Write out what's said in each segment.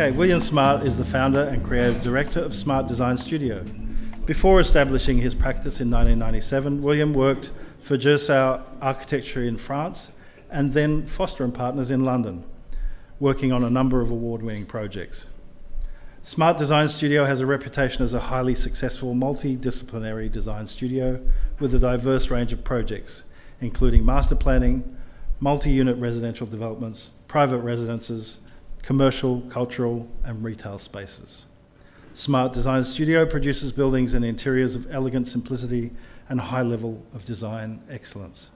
Okay, William Smart is the founder and creative director of Smart Design Studio. Before establishing his practice in 1997, William worked for Gersau Architecture in France and then Foster and Partners in London, working on a number of award-winning projects. Smart Design Studio has a reputation as a highly successful multidisciplinary design studio with a diverse range of projects, including master planning, multi-unit residential developments, private residences, commercial, cultural and retail spaces. Smart Design Studio produces buildings and interiors of elegant simplicity and high level of design excellence.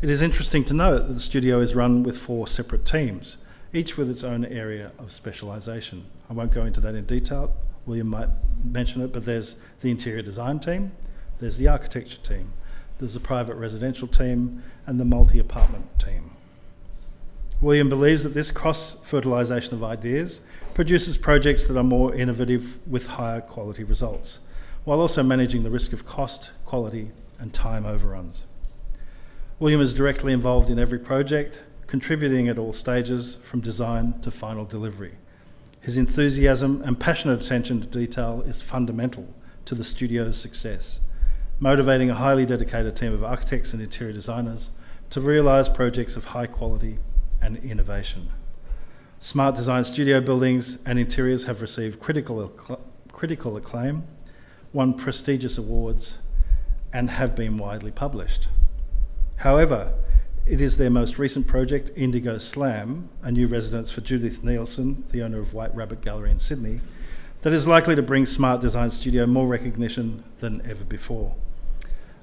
It is interesting to note that the studio is run with four separate teams, each with its own area of specialisation. I won't go into that in detail, William might mention it, but there's the interior design team, there's the architecture team, there's the private residential team, and the multi-apartment team. William believes that this cross-fertilisation of ideas produces projects that are more innovative with higher quality results, while also managing the risk of cost, quality and time overruns. William is directly involved in every project, contributing at all stages from design to final delivery. His enthusiasm and passionate attention to detail is fundamental to the studio's success, motivating a highly dedicated team of architects and interior designers to realise projects of high quality and innovation. Smart Design studio buildings and interiors have received critical, critical acclaim, won prestigious awards, and have been widely published. However, it is their most recent project, Indigo Slam, a new residence for Judith Neilson, the owner of White Rabbit Gallery in Sydney, that is likely to bring Smart Design Studio more recognition than ever before.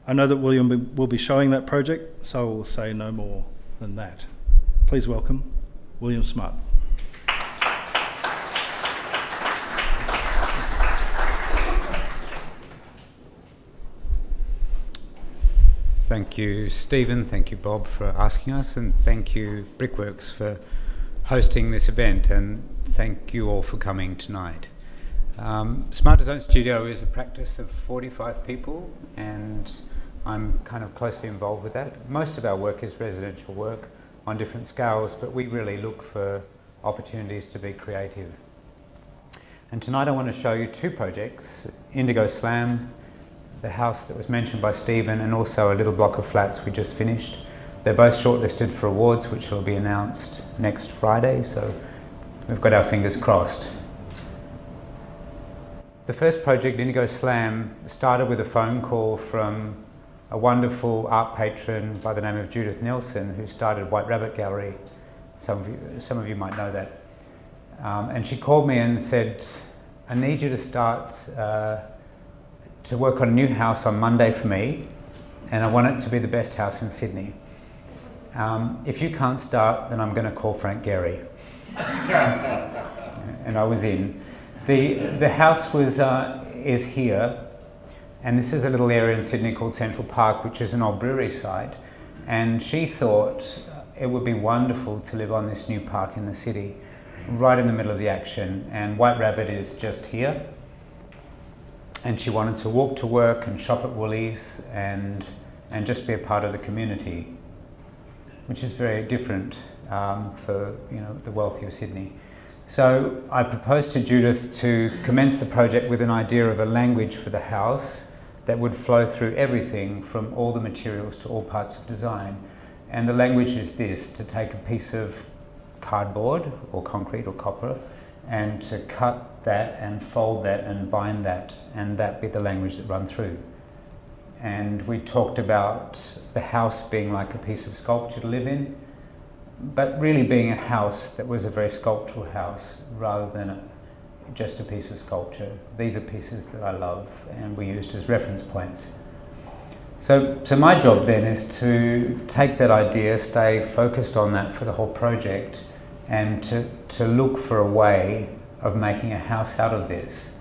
I know that William will be showing that project, so I will say no more than that. Please welcome William Smart. Thank you, Stephen. Thank you, Bob, for asking us, and thank you, Brickworks, for hosting this event, and thank you all for coming tonight. Um, Smart Design Studio is a practice of 45 people, and I'm kind of closely involved with that. Most of our work is residential work on different scales, but we really look for opportunities to be creative. And tonight I want to show you two projects, Indigo Slam the house that was mentioned by Stephen and also a little block of flats we just finished. They're both shortlisted for awards which will be announced next Friday, so we've got our fingers crossed. The first project, Indigo Slam, started with a phone call from a wonderful art patron by the name of Judith Neilson who started White Rabbit Gallery. Some of you, some of you might know that. Um, and she called me and said, I need you to start uh, to work on a new house on Monday for me, and I want it to be the best house in Sydney. Um, if you can't start, then I'm going to call Frank Gehry. and I was in. The, the house was, uh, is here, and this is a little area in Sydney called Central Park, which is an old brewery site. And she thought it would be wonderful to live on this new park in the city, right in the middle of the action. And White Rabbit is just here and she wanted to walk to work and shop at Woolies and, and just be a part of the community, which is very different um, for you know, the wealthy of Sydney. So I proposed to Judith to commence the project with an idea of a language for the house that would flow through everything from all the materials to all parts of design. And the language is this, to take a piece of cardboard or concrete or copper and to cut that and fold that and bind that and that be the language that run through. And we talked about the house being like a piece of sculpture to live in, but really being a house that was a very sculptural house rather than a, just a piece of sculpture. These are pieces that I love and we used as reference points. So, so my job then is to take that idea, stay focused on that for the whole project, and to, to look for a way of making a house out of this.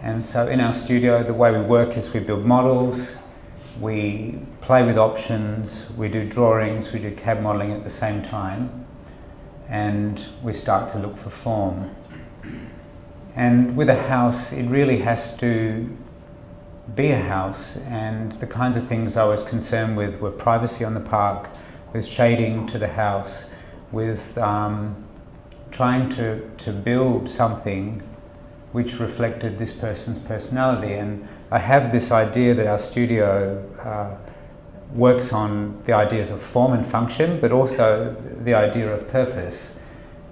And so in our studio, the way we work is we build models, we play with options, we do drawings, we do CAD modeling at the same time, and we start to look for form. And with a house, it really has to be a house, and the kinds of things I was concerned with were privacy on the park, with shading to the house, with um, trying to, to build something which reflected this person's personality. And I have this idea that our studio uh, works on the ideas of form and function, but also the idea of purpose.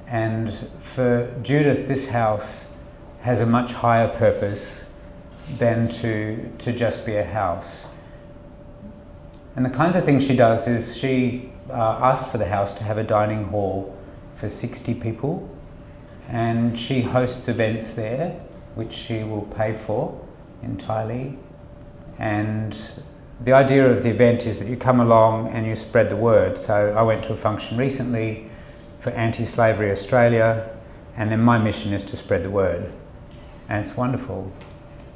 And for Judith, this house has a much higher purpose than to, to just be a house. And the kinds of things she does is she uh, asked for the house to have a dining hall for 60 people, and she hosts events there, which she will pay for entirely. And the idea of the event is that you come along and you spread the word. So I went to a function recently for Anti-Slavery Australia, and then my mission is to spread the word. And it's wonderful.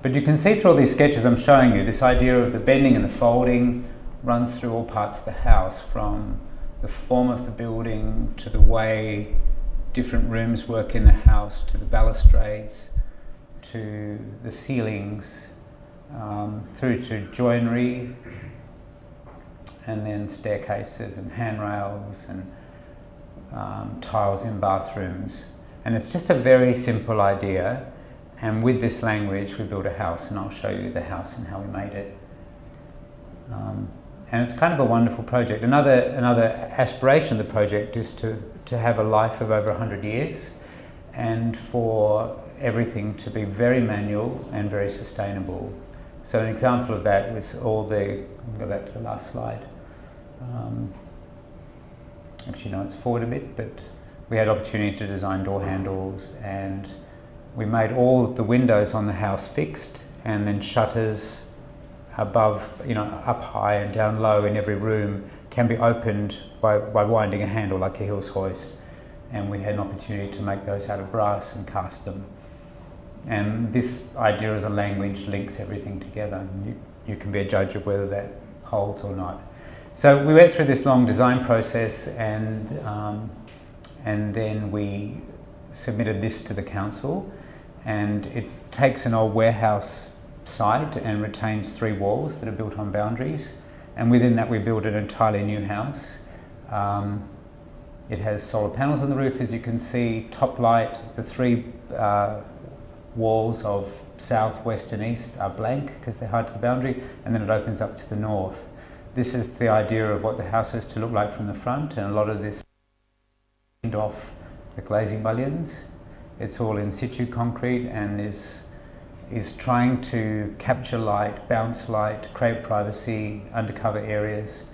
But you can see through all these sketches I'm showing you, this idea of the bending and the folding runs through all parts of the house, from the form of the building to the way different rooms work in the house, to the balustrades, to the ceilings, um, through to joinery, and then staircases and handrails and um, tiles in bathrooms. And it's just a very simple idea. And with this language, we built a house, and I'll show you the house and how we made it. Um, and it's kind of a wonderful project. Another, another aspiration of the project is to, to have a life of over 100 years and for everything to be very manual and very sustainable. So an example of that was all the, go back to the last slide. Um, actually no, it's forward a bit, but we had opportunity to design door handles and we made all the windows on the house fixed and then shutters above, you know, up high and down low in every room can be opened by, by winding a handle like a Hills hoist. And we had an opportunity to make those out of brass and cast them. And this idea of the language links everything together. You, you can be a judge of whether that holds or not. So we went through this long design process and, um, and then we submitted this to the council and it takes an old warehouse site and retains three walls that are built on boundaries and within that we build an entirely new house. Um, it has solar panels on the roof as you can see, top light, the three uh, walls of south, west and east are blank because they're hard to the boundary and then it opens up to the north. This is the idea of what the house is to look like from the front and a lot of this off the glazing mullions. It's all in situ concrete and is is trying to capture light, bounce light, create privacy, undercover areas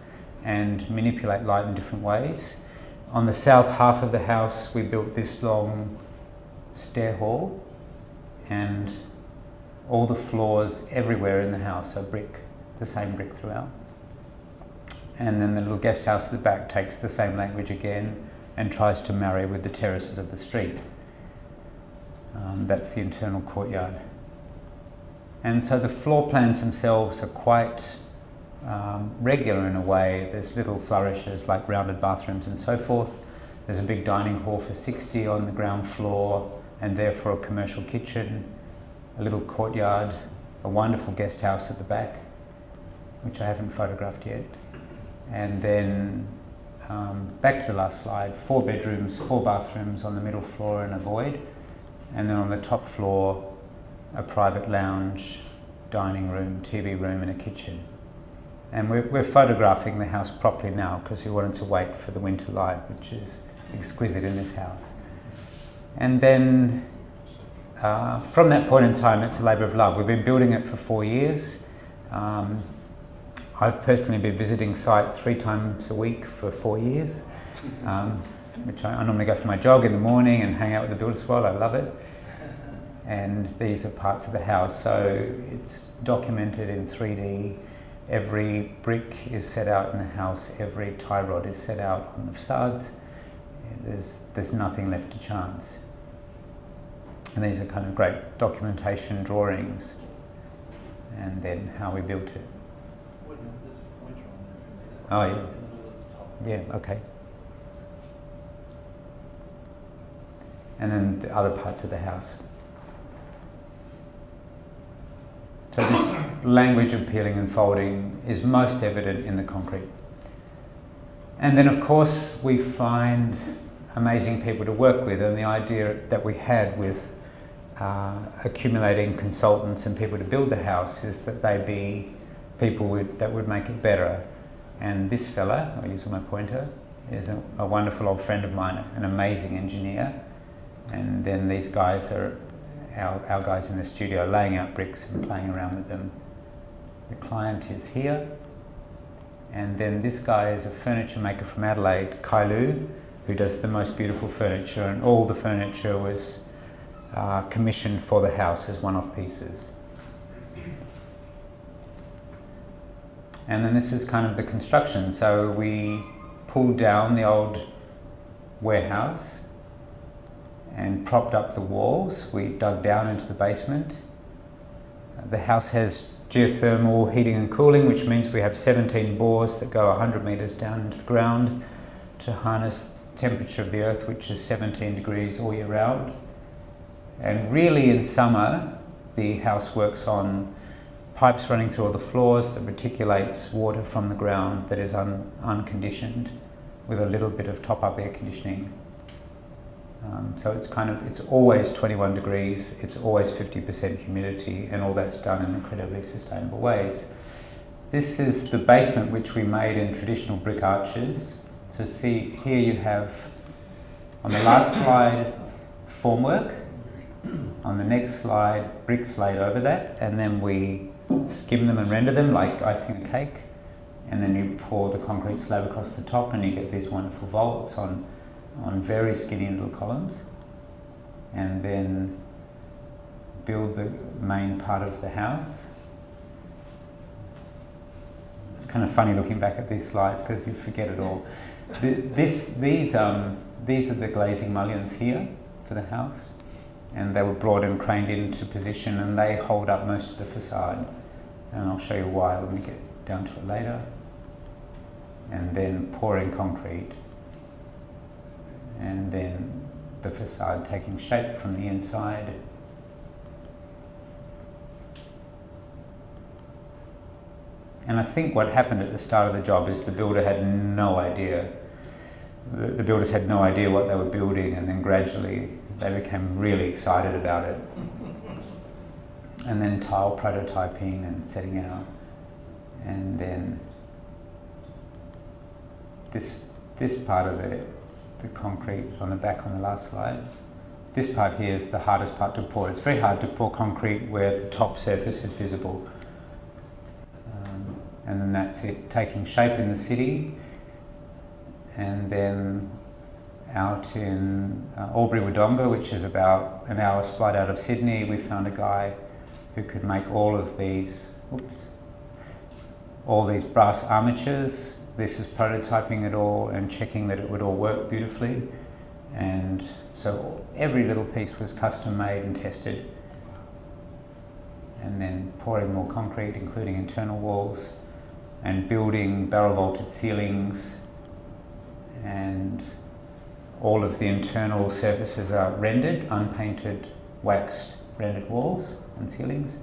and manipulate light in different ways. On the south half of the house we built this long stair hall and all the floors everywhere in the house are brick, the same brick throughout. And then the little guest house at the back takes the same language again and tries to marry with the terraces of the street. Um, that's the internal courtyard. And so the floor plans themselves are quite um, regular in a way. There's little flourishes like rounded bathrooms and so forth. There's a big dining hall for 60 on the ground floor and therefore a commercial kitchen, a little courtyard, a wonderful guest house at the back, which I haven't photographed yet. And then um, back to the last slide, four bedrooms, four bathrooms on the middle floor and a void. And then on the top floor, a private lounge, dining room, TV room and a kitchen. And we're, we're photographing the house properly now because we wanted to wait for the winter light, which is exquisite in this house. And then uh, from that point in time, it's a labour of love. We've been building it for four years. Um, I've personally been visiting site three times a week for four years, um, which I, I, normally go for my jog in the morning and hang out with the builders while I love it. And these are parts of the house, so it's documented in 3D. Every brick is set out in the house, every tie rod is set out on the facades. There's, there's nothing left to chance. And these are kind of great documentation drawings and then how we built it. Oh, yeah. Yeah, okay. And then the other parts of the house. So this language of peeling and folding is most evident in the concrete. And then of course we find amazing people to work with, and the idea that we had with uh, accumulating consultants and people to build the house is that they be people would, that would make it better. And this fella, I'll use my pointer, is a, a wonderful old friend of mine, an amazing engineer. And then these guys are our, our guys in the studio laying out bricks and playing around with them. The client is here. And then this guy is a furniture maker from Adelaide, Khai Liew, who does the most beautiful furniture, and all the furniture was uh, commissioned for the house as one-off pieces. And then this is kind of the construction. So we pulled down the old warehouse and propped up the walls. We dug down into the basement. The house has geothermal heating and cooling, which means we have 17 bores that go 100 metres down into the ground to harness temperature of the earth, which is 17 degrees all year round. And really in summer, the house works on pipes running through all the floors that reticulates water from the ground that is un unconditioned with a little bit of top-up air conditioning. Um, so it's kind of, it's always 21 degrees, it's always 50% humidity, and all that's done in incredibly sustainable ways. This is the basement which we made in traditional brick arches. So see, here you have, on the last slide, formwork. On the next slide, bricks laid over that, and then we skim them and render them like icing a cake. And then you pour the concrete slab across the top and you get these wonderful vaults on on very skinny little columns and then build the main part of the house. It's kind of funny looking back at these slides because you forget it all. This, these, um, these are the glazing mullions here for the house and they were brought and craned into position and they hold up most of the facade and I'll show you why when we get down to it later. And then pouring concrete and then the facade taking shape from the inside. And I think what happened at the start of the job is the builder had no idea. The, the builders had no idea what they were building, and then gradually they became really excited about it. And then tile prototyping and setting out. And then this, this part of it the concrete on the back on the last slide. This part here is the hardest part to pour. It's very hard to pour concrete where the top surface is visible. Um, and then that's it, taking shape in the city. And then out in uh, Albury Wodonga, which is about an hour's flight out of Sydney, we found a guy who could make all of these, oops, all these brass armatures this is prototyping it all and checking that it would all work beautifully. And so every little piece was custom made and tested. And then pouring more concrete, including internal walls, and building barrel vaulted ceilings. And all of the internal surfaces are rendered, unpainted, waxed, rendered walls and ceilings.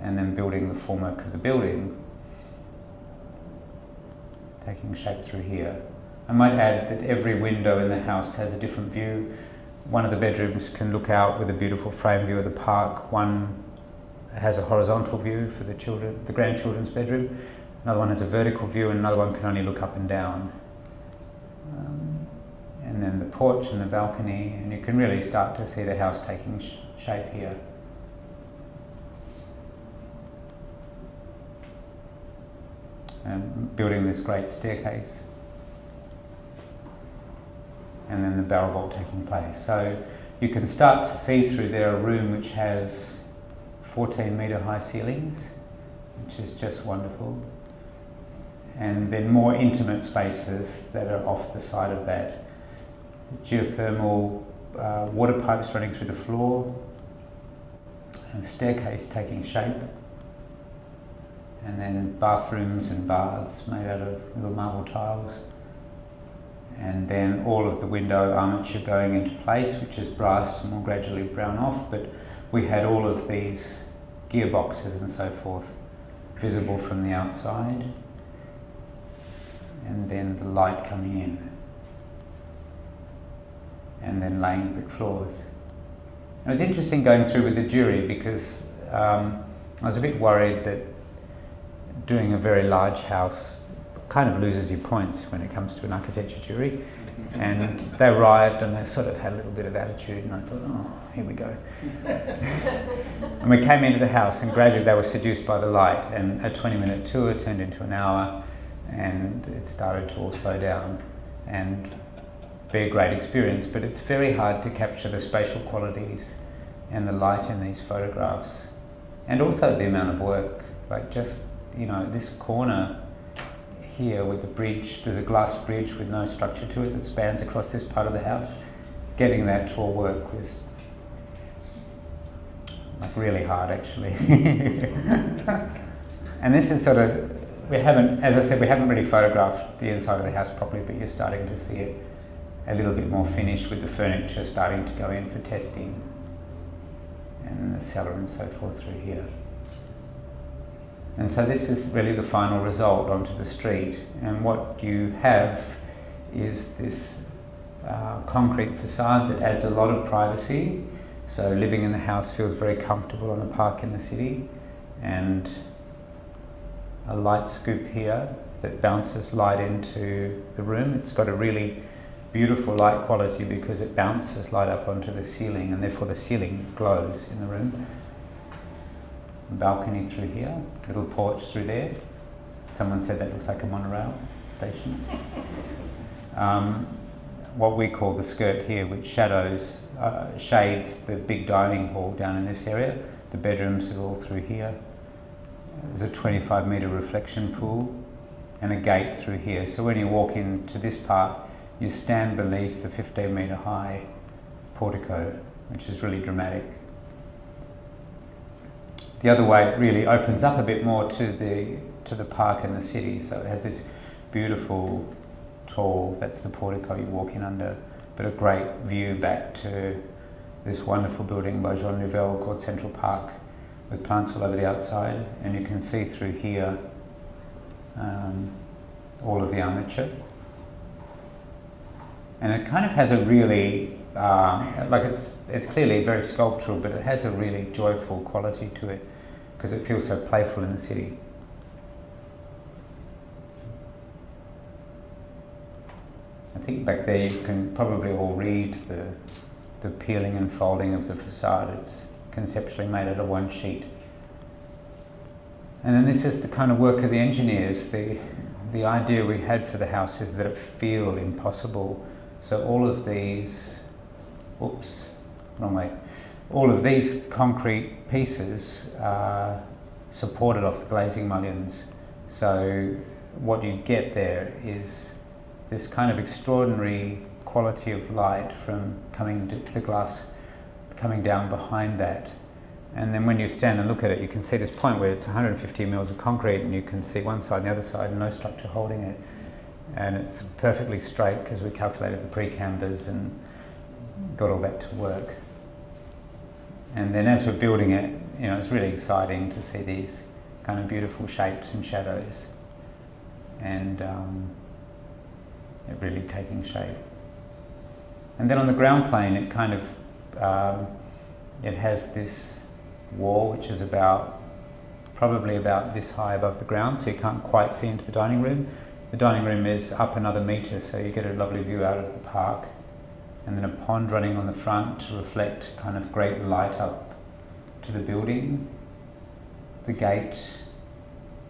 And then building the formwork of the building taking shape through here. I might add that every window in the house has a different view. One of the bedrooms can look out with a beautiful frame view of the park. One has a horizontal view for the children, the grandchildren's bedroom. Another one has a vertical view, and another one can only look up and down. Um, and then the porch and the balcony, and you can really start to see the house taking sh shape here. And building this great staircase. And then the barrel vault taking place. So you can start to see through there a room which has 14 metre high ceilings, which is just wonderful. And then more intimate spaces that are off the side of that. Geothermal uh, water pipes running through the floor, and staircase taking shape and then bathrooms and baths made out of little marble tiles. And then all of the window armature going into place, which is brass and will gradually brown off. But we had all of these gearboxes and so forth visible from the outside. And then the light coming in. and then laying brick floors. It was interesting going through with the jury because um, I was a bit worried that doing a very large house kind of loses you points when it comes to an architecture jury. And they arrived and they sort of had a little bit of attitude, and I thought, oh, here we go. and we came into the house, and gradually they were seduced by the light, and a 20 minute tour turned into an hour, and it started to all slow down. And be a great experience, but it's very hard to capture the spatial qualities and the light in these photographs. And also the amount of work, like just, you know, this corner here with the bridge, there's a glass bridge with no structure to it that spans across this part of the house. Getting that to all work was like really hard actually. and this is sort of, we haven't, as I said, we haven't really photographed the inside of the house properly, but you're starting to see it a little bit more finished with the furniture starting to go in for testing and the cellar and so forth through here. And so this is really the final result onto the street and what you have is this uh, concrete facade that adds a lot of privacy so living in the house feels very comfortable on a park in the city and a light scoop here that bounces light into the room. It's got a really beautiful light quality because it bounces light up onto the ceiling and therefore the ceiling glows in the room. Balcony through here, little porch through there. Someone said that looks like a monorail station. Um, what we call the skirt here, which shadows, uh, shades the big dining hall down in this area. The bedrooms are all through here. There's a 25 metre reflection pool and a gate through here. So when you walk into this part, you stand beneath the 15 metre high portico, which is really dramatic. The other way it really opens up a bit more to the to the park and the city, so it has this beautiful tall, that's the portico you walk in under, but a great view back to this wonderful building by Jean Nouvel called Central Park with plants all over the outside. And you can see through here um, all of the armature. And it kind of has a really uh, like it's it's clearly very sculptural, but it has a really joyful quality to it because it feels so playful in the city. I think back there you can probably all read the the peeling and folding of the facade. It's conceptually made out of one sheet. And then this is the kind of work of the engineers. The the idea we had for the house is that it feel impossible so all of these, oops, wrong way. All of these concrete pieces are supported off the glazing mullions. So what you get there is this kind of extraordinary quality of light from coming to the glass coming down behind that. And then when you stand and look at it, you can see this point where it's 150 mils of concrete and you can see one side and the other side and no structure holding it and it's perfectly straight because we calculated the precambers and got all that to work. And then as we're building it, you know, it's really exciting to see these kind of beautiful shapes and shadows and um, it really taking shape. And then on the ground plane, it kind of, um, it has this wall which is about, probably about this high above the ground, so you can't quite see into the dining room the dining room is up another metre, so you get a lovely view out of the park. And then a pond running on the front to reflect kind of great light up to the building. The gate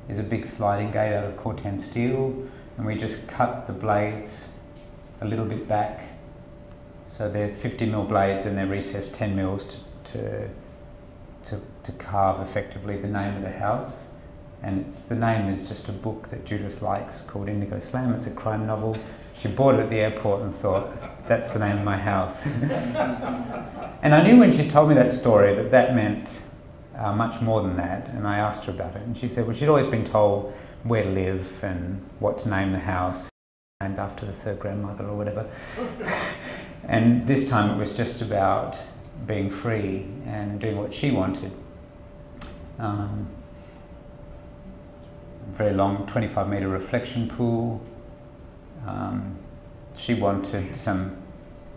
is a big sliding gate out of Corten steel, and we just cut the blades a little bit back. So they're 50 mil blades and they're recessed 10 mils to, to, to, to carve effectively the name of the house and the name is just a book that Judith likes called Indigo Slam. It's a crime novel. She bought it at the airport and thought, that's the name of my house. and I knew when she told me that story that that meant uh, much more than that, and I asked her about it, and she said, well, she'd always been told where to live and what to name the house, and after the third grandmother or whatever. and this time it was just about being free and doing what she wanted. Um, very long 25 metre reflection pool. Um, she wanted some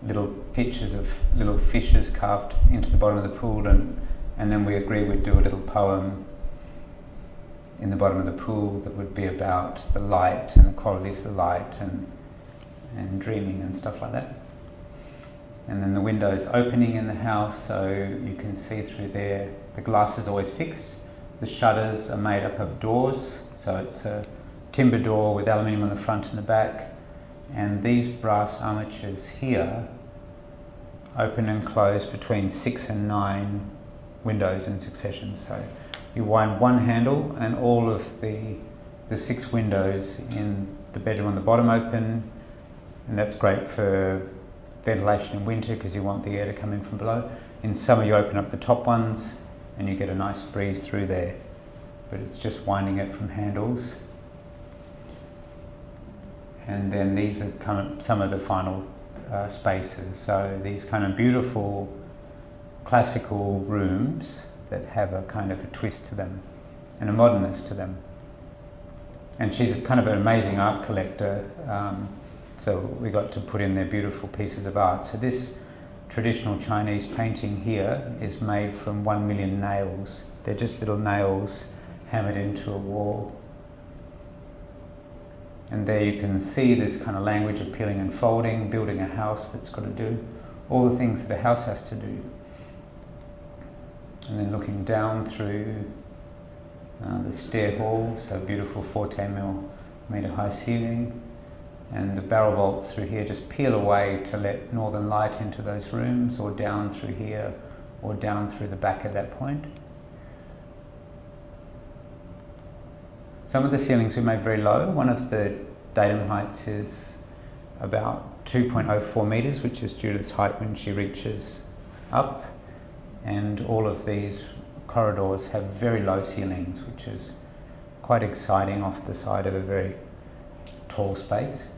little pictures of little fishes carved into the bottom of the pool, and, and then we agreed we'd do a little poem in the bottom of the pool that would be about the light and the qualities of the light and, and dreaming and stuff like that. And then the windows opening in the house, so you can see through there. The glass is always fixed. The shutters are made up of doors, so it's a timber door with aluminium on the front and the back. And these brass armatures here open and close between six and nine windows in succession. So you wind one handle and all of the, the six windows in the bedroom on the bottom open and that's great for ventilation in winter because you want the air to come in from below. In summer you open up the top ones and you get a nice breeze through there but it's just winding it from handles and then these are kind of some of the final uh, spaces. So these kind of beautiful classical rooms that have a kind of a twist to them and a modernness to them. And she's kind of an amazing art collector. Um, so we got to put in their beautiful pieces of art. So this traditional Chinese painting here is made from one million nails. They're just little nails hammered into a wall. And there you can see this kind of language of peeling and folding, building a house that's got to do all the things that a house has to do. And then looking down through uh, the stair hall, so beautiful 14 mil meter high ceiling, and the barrel vaults through here just peel away to let northern light into those rooms, or down through here, or down through the back at that point. Some of the ceilings we made very low. One of the datum heights is about 2.04 metres, which is Judith's height when she reaches up. And all of these corridors have very low ceilings, which is quite exciting off the side of a very tall space.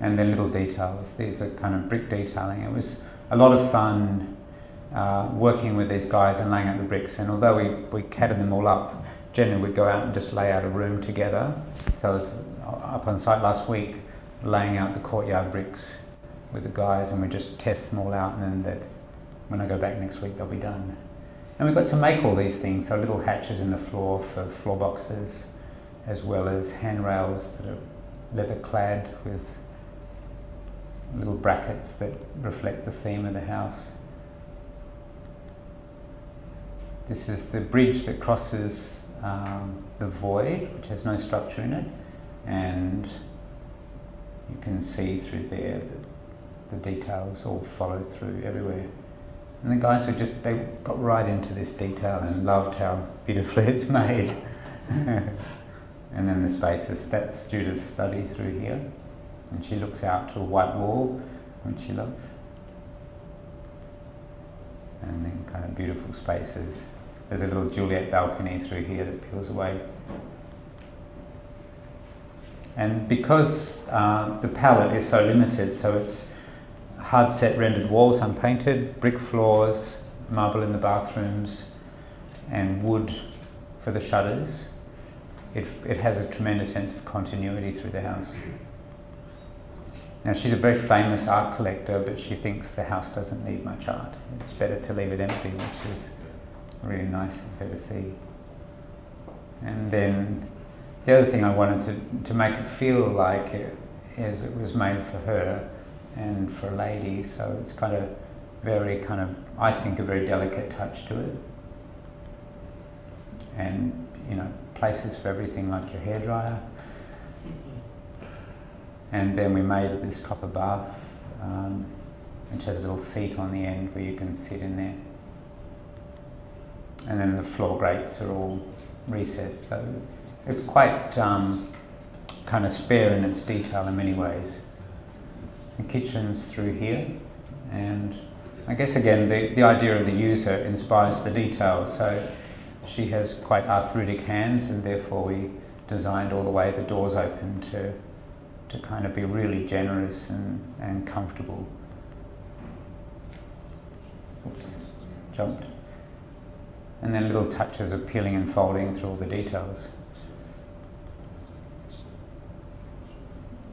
And then little details. These are kind of brick detailing. It was a lot of fun uh, working with these guys and laying out the bricks. And although we, we catted them all up, generally we'd go out and just lay out a room together. So I was up on site last week laying out the courtyard bricks with the guys and we just test them all out and then that when I go back next week they'll be done. And we've got to make all these things, so little hatches in the floor for floor boxes, as well as handrails that are leather clad with little brackets that reflect the theme of the house. This is the bridge that crosses um, the void, which has no structure in it, and you can see through there that the details all follow through everywhere. And the guys who just, they got right into this detail and loved how beautifully it's made. and then the spaces, that's Judith's study through here. And she looks out to a white wall when she looks. And then kind of beautiful spaces there's a little Juliet balcony through here that peels away. And because uh, the palette is so limited, so it's hard set rendered walls unpainted, brick floors, marble in the bathrooms, and wood for the shutters, it, it has a tremendous sense of continuity through the house. Now she's a very famous art collector, but she thinks the house doesn't need much art. It's better to leave it empty, which is really nice of her to see. And then the other thing I wanted to, to make it feel like it is it was made for her and for a lady, so it's kind of very kind of, I think, a very delicate touch to it. And, you know, places for everything like your hairdryer. And then we made this copper bath, um, which has a little seat on the end where you can sit in there and then the floor grates are all recessed. So it's quite um, kind of spare in its detail in many ways. The kitchen's through here, and I guess again the, the idea of the user inspires the detail. So she has quite arthritic hands, and therefore we designed all the way the doors open to to kind of be really generous and, and comfortable. Oops, jumped and then little touches of peeling and folding through all the details.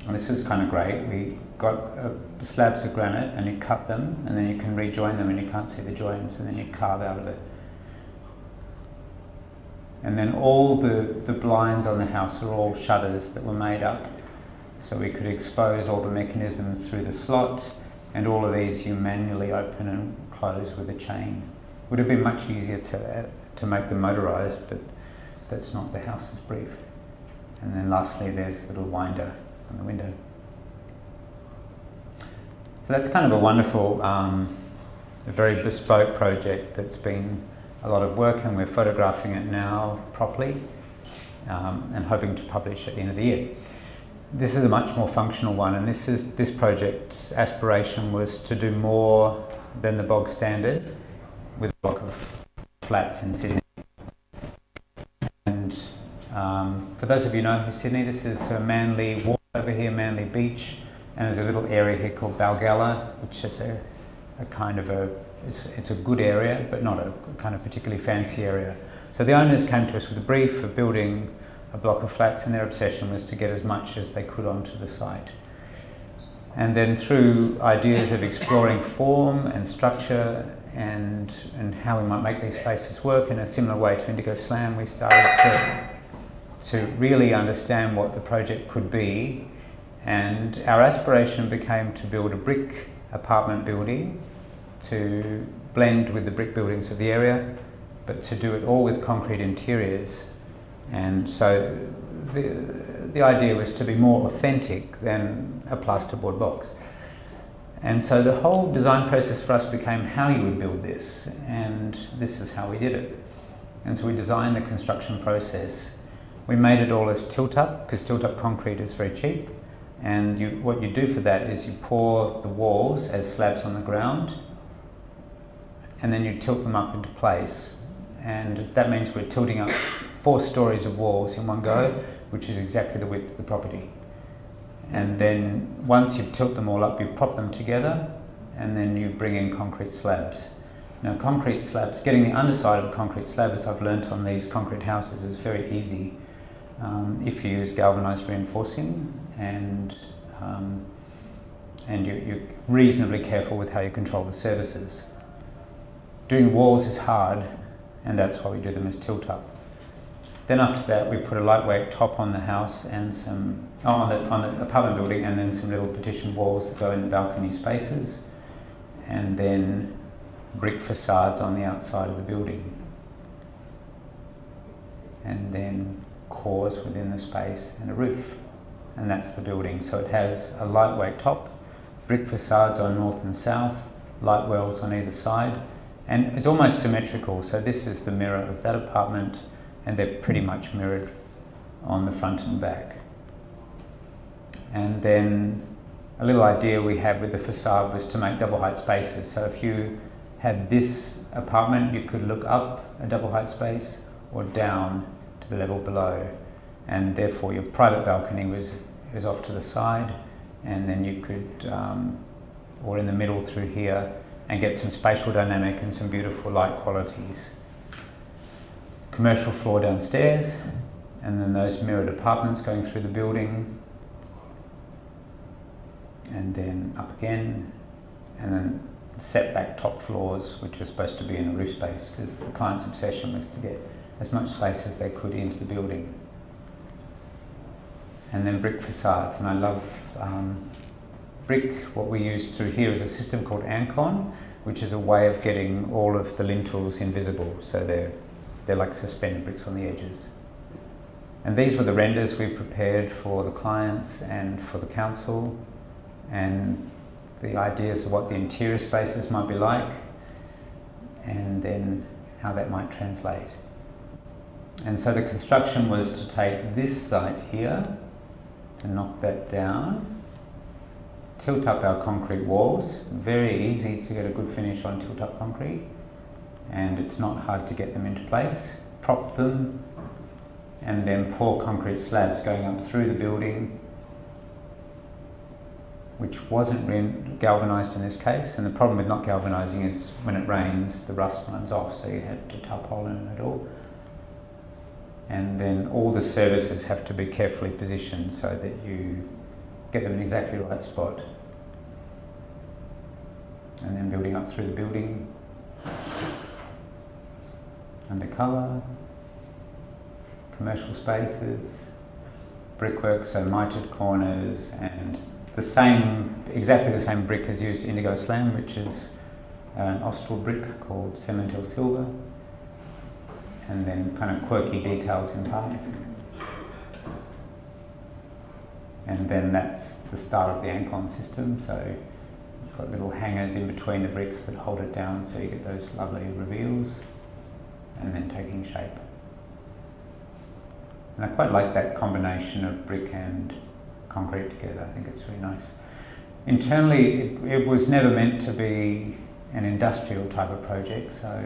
And this is kind of great. We got uh, slabs of granite and you cut them and then you can rejoin them and you can't see the joins and then you carve out of it. And then all the, the blinds on the house are all shutters that were made up. So we could expose all the mechanisms through the slot and all of these you manually open and close with a chain. Would have been much easier to, to make them motorised, but that's not the house's brief. And then lastly, there's a little winder on the window. So that's kind of a wonderful, um, a very bespoke project that's been a lot of work and we're photographing it now properly um, and hoping to publish at the end of the year. This is a much more functional one and this is this project's aspiration was to do more than the bog standard with a block of flats in Sydney. And um, for those of you who know Sydney, this is a Manly Wharf over here, Manly Beach, and there's a little area here called Balgowlah, which is a, a kind of a, it's, it's, a good area, but not a kind of particularly fancy area. So the owners came to us with a brief for building a block of flats and their obsession was to get as much as they could onto the site. And then through ideas of exploring form and structure and, and how we might make these spaces work in a similar way to Indigo Slam, we started to, to really understand what the project could be. And our aspiration became to build a brick apartment building to blend with the brick buildings of the area, but to do it all with concrete interiors. And so the, the idea was to be more authentic than a plasterboard box. And so the whole design process for us became how you would build this, and this is how we did it. And so we designed the construction process. We made it all as tilt up, because tilt up concrete is very cheap. And you, what you do for that is you pour the walls as slabs on the ground, and then you tilt them up into place. And that means we're tilting up four stories of walls in one go, which is exactly the width of the property and then once you've tilt them all up, you prop them together, and then you bring in concrete slabs. Now, concrete slabs, getting the underside of concrete slab, as I've learnt on these concrete houses, is very easy um, if you use galvanised reinforcing and um, and you, you're reasonably careful with how you control the surfaces. Doing walls is hard, and that's why we do them as tilt up. Then after that, we put a lightweight top on the house and some on, the, on the apartment building, and then some little partition walls that go in the balcony spaces, and then brick facades on the outside of the building, and then cores within the space and a roof, and that's the building. So it has a lightweight top, brick facades on north and south, light wells on either side, and it's almost symmetrical. So this is the mirror of that apartment and they're pretty much mirrored on the front and back. And then a little idea we had with the facade was to make double height spaces. So if you had this apartment, you could look up a double height space or down to the level below. And therefore your private balcony was, was off to the side and then you could, um, or in the middle through here, and get some spatial dynamic and some beautiful light qualities commercial floor downstairs, and then those mirrored apartments going through the building, and then up again, and then setback top floors, which are supposed to be in a roof space, because the client's obsession was to get as much space as they could into the building. And then brick facades, and I love um, brick. What we use through here is a system called Ancon, which is a way of getting all of the lintels invisible, so they're they're like suspended bricks on the edges. And these were the renders we prepared for the clients and for the council and the ideas of what the interior spaces might be like and then how that might translate. And so the construction was to take this site here and knock that down, tilt up our concrete walls, very easy to get a good finish on tilt up concrete, and it's not hard to get them into place. Prop them and then pour concrete slabs going up through the building which wasn't galvanised in this case and the problem with not galvanising is when it rains the rust runs off so you had to tarpaulin it all. And then all the services have to be carefully positioned so that you get them in exactly the right spot. And then building up through the building, undercover, commercial spaces, brickwork, so mitered corners, the same, exactly the same brick as used in Indigo Slam, which is uh, an austral brick called Cemental Silver, and then kind of quirky details in tiles. And then that's the start of the Ancon system, so it's got little hangers in between the bricks that hold it down so you get those lovely reveals, and then taking shape. And I quite like that combination of brick and concrete together. I think it's really nice. Internally, it, it, was never meant to be an industrial type of project, so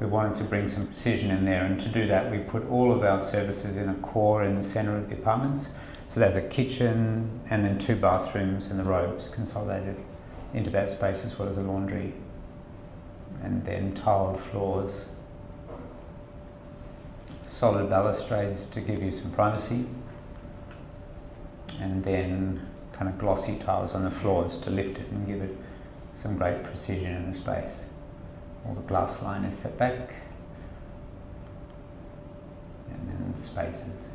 we wanted to bring some precision in there. And to do that, we put all of our services in a core in the centre of the apartments. So there's a kitchen and then two bathrooms and the robes consolidated into that space as well as a laundry. And then tiled floors. Solid balustrades to give you some privacy and then kind of glossy tiles on the floors to lift it and give it some great precision in the space. All the glass line is set back and then the spaces.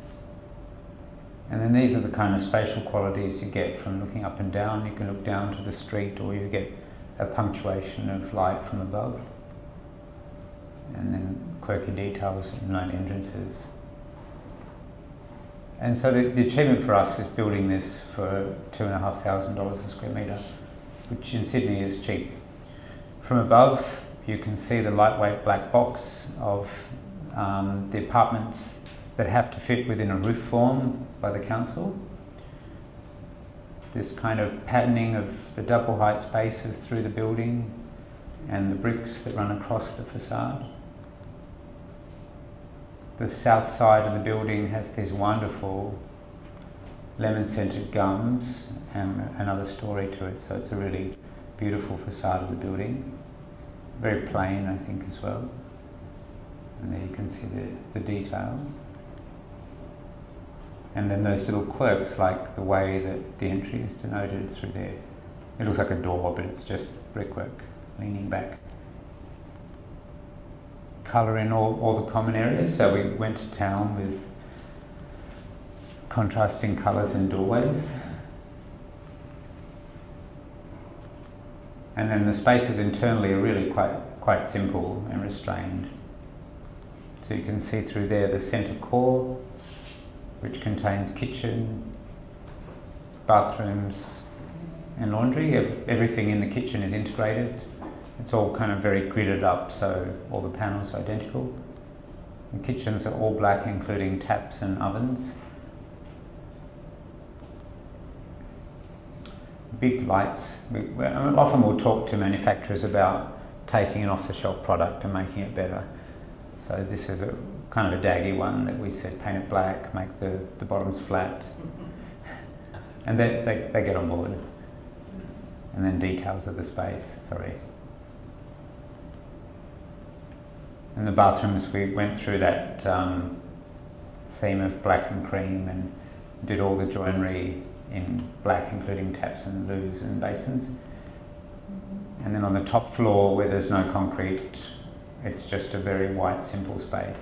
And then these are the kind of spatial qualities you get from looking up and down. You can look down to the street or you get a punctuation of light from above. And then quirky details in light entrances. And so the, the, achievement for us is building this for two and a half thousand dollars a square metre, which in Sydney is cheap. From above, you can see the lightweight black box of um, the apartments that have to fit within a roof form by the council. This kind of patterning of the double height spaces through the building and the bricks that run across the facade the south side of the building has these wonderful lemon scented gums and another story to it, so it's a really beautiful facade of the building. Very plain, I think, as well. And there you can see the, the detail. And then those little quirks, like the way that the entry is denoted through there. It looks like a door, but it's just brickwork leaning back colour in all, all the common areas. So we went to town with contrasting colours in doorways. And then the spaces internally are really quite, quite simple and restrained. So you can see through there the centre core, which contains kitchen, bathrooms and laundry. Everything in the kitchen is integrated it's all kind of very gridded up, so all the panels are identical. The kitchens are all black, including taps and ovens. Big lights. We, often we'll talk to manufacturers about taking an off-the-shelf product and making it better. So this is a kind of a daggy one that we said paint it black, make the, the bottoms flat. and they, they, they get on board. And then details of the space, sorry. In the bathrooms, we went through that um, theme of black and cream and did all the joinery in black, including taps and loos and basins. And then on the top floor, where there's no concrete, it's just a very white, simple space.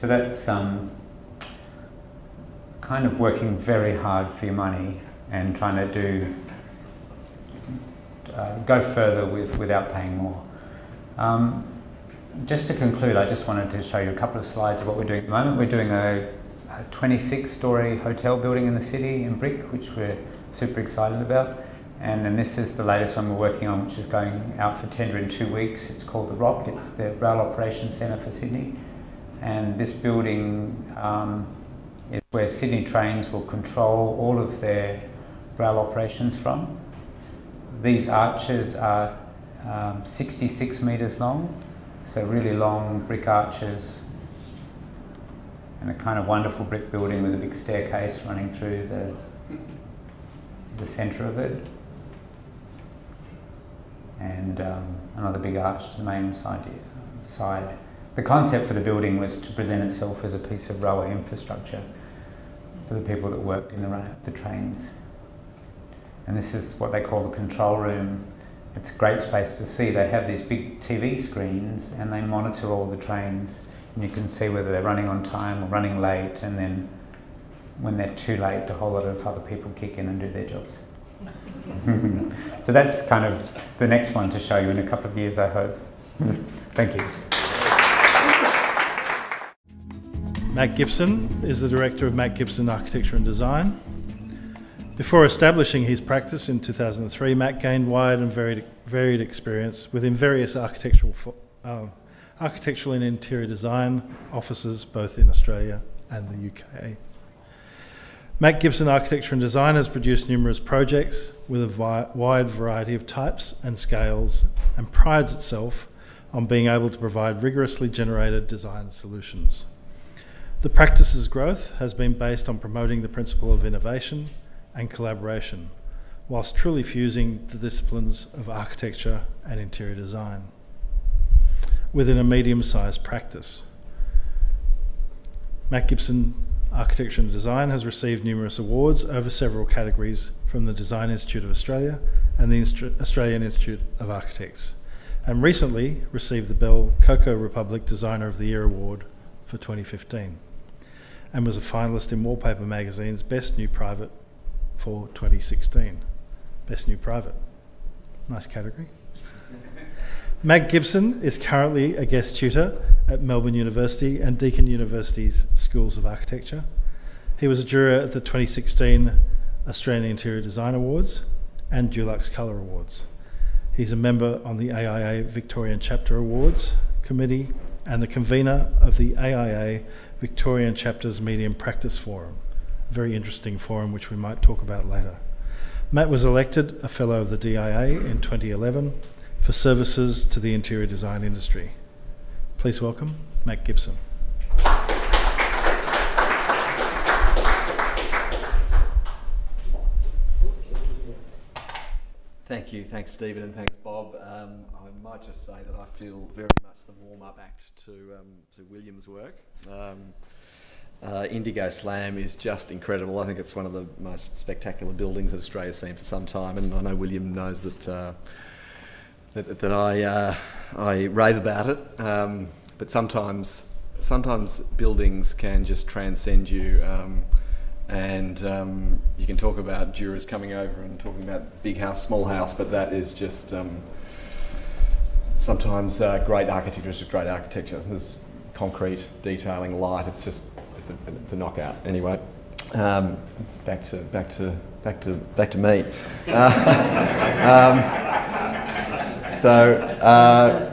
So that's um, kind of working very hard for your money and trying to do uh, go further with without paying more. Um, just to conclude, I just wanted to show you a couple of slides of what we're doing at the moment. We're doing a, a 26 story hotel building in the city in brick, which we're super excited about. And then this is the latest one we're working on, which is going out for tender in two weeks. It's called The Rock. It's the Rail Operations Centre for Sydney. And this building um, is where Sydney Trains will control all of their rail operations from. These arches are um, 66 metres long, so really long brick arches and a kind of wonderful brick building with a big staircase running through the, the centre of it. and um, another big arch to the main side, side. The concept for the building was to present itself as a piece of railway infrastructure for the people that worked in the, the trains. And this is what they call the control room. It's a great space to see. They have these big TV screens and they monitor all the trains and you can see whether they're running on time or running late and then when they're too late a whole lot of other people kick in and do their jobs. so that's kind of the next one to show you in a couple of years I hope. Thank you. Matt Gibson is the director of Matt Gibson Architecture and Design. Before establishing his practice in 2003, Matt gained wide and varied, varied experience within various architectural uh, architectural and interior design offices both in Australia and the UK. Matt Gibson Architecture and Design has produced numerous projects with a wide variety of types and scales and prides itself on being able to provide rigorously generated design solutions. The practice's growth has been based on promoting the principle of innovation and collaboration, whilst truly fusing the disciplines of architecture and interior design within a medium-sized practice. Matt Gibson Architecture and Design has received numerous awards over several categories from the Design Institute of Australia and the Australian Institute of Architects, and recently received the Belle Coco Republic Designer of the Year Award for 2015, and was a finalist in Wallpaper Magazine's Best New Private for 2016. Best New Private. Nice category. Matt Gibson is currently a guest tutor at Melbourne University and Deakin University's Schools of Architecture. He was a juror at the 2016 Australian Interior Design Awards and Dulux Colour Awards. He's a member on the AIA Victorian Chapter Awards Committee and the convener of the AIA Victorian Chapter's Medium Practice Forum, a very interesting forum which we might talk about later. Matt was elected a Fellow of the DIA in 2011 for services to the interior design industry. Please welcome Matt Gibson. Thank you, thanks Stephen, and thanks Bob. Um, I might just say that I feel very much the warm-up act to um, to William's work. Um, uh, Indigo Slam is just incredible. I think it's one of the most spectacular buildings that Australia's seen for some time, and I know William knows that. Uh, that, that I, uh, I rave about it. Um, but sometimes, sometimes buildings can just transcend you. Um, and um, you can talk about jurors coming over and talking about big house, small house, but that is just um, sometimes uh, great architecture is just great architecture. There's concrete, detailing, light. It's just it's a, it's a knockout. Anyway, um, back to back to back to back to me. Uh, um, so uh,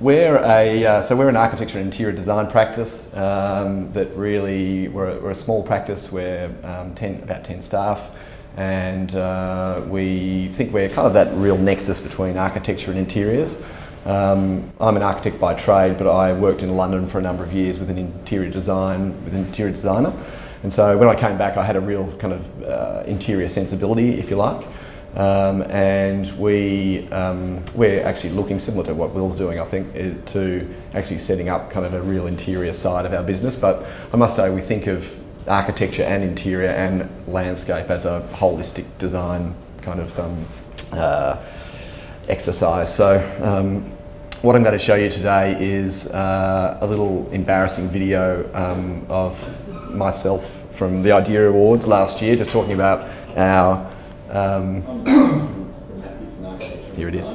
we're a uh, so we're an architecture and interior design practice um, that really we're, we're, a small practice. We're um, 10, about ten staff, and uh, we think we're kind of that real nexus between architecture and interiors. Um, I'm an architect by trade, but I worked in London for a number of years with an interior design with an interior designer. And so when I came back, I had a real kind of uh, interior sensibility, if you like. Um, and we, um, we're actually looking similar to what Will's doing, I think, to actually setting up kind of a real interior side of our business. But I must say, we think of architecture and interior and landscape as a holistic design kind of um, uh, exercise. So, um, what I'm going to show you today is uh, a little embarrassing video um, of myself from the Idea Awards last year, just talking about our um, here it is.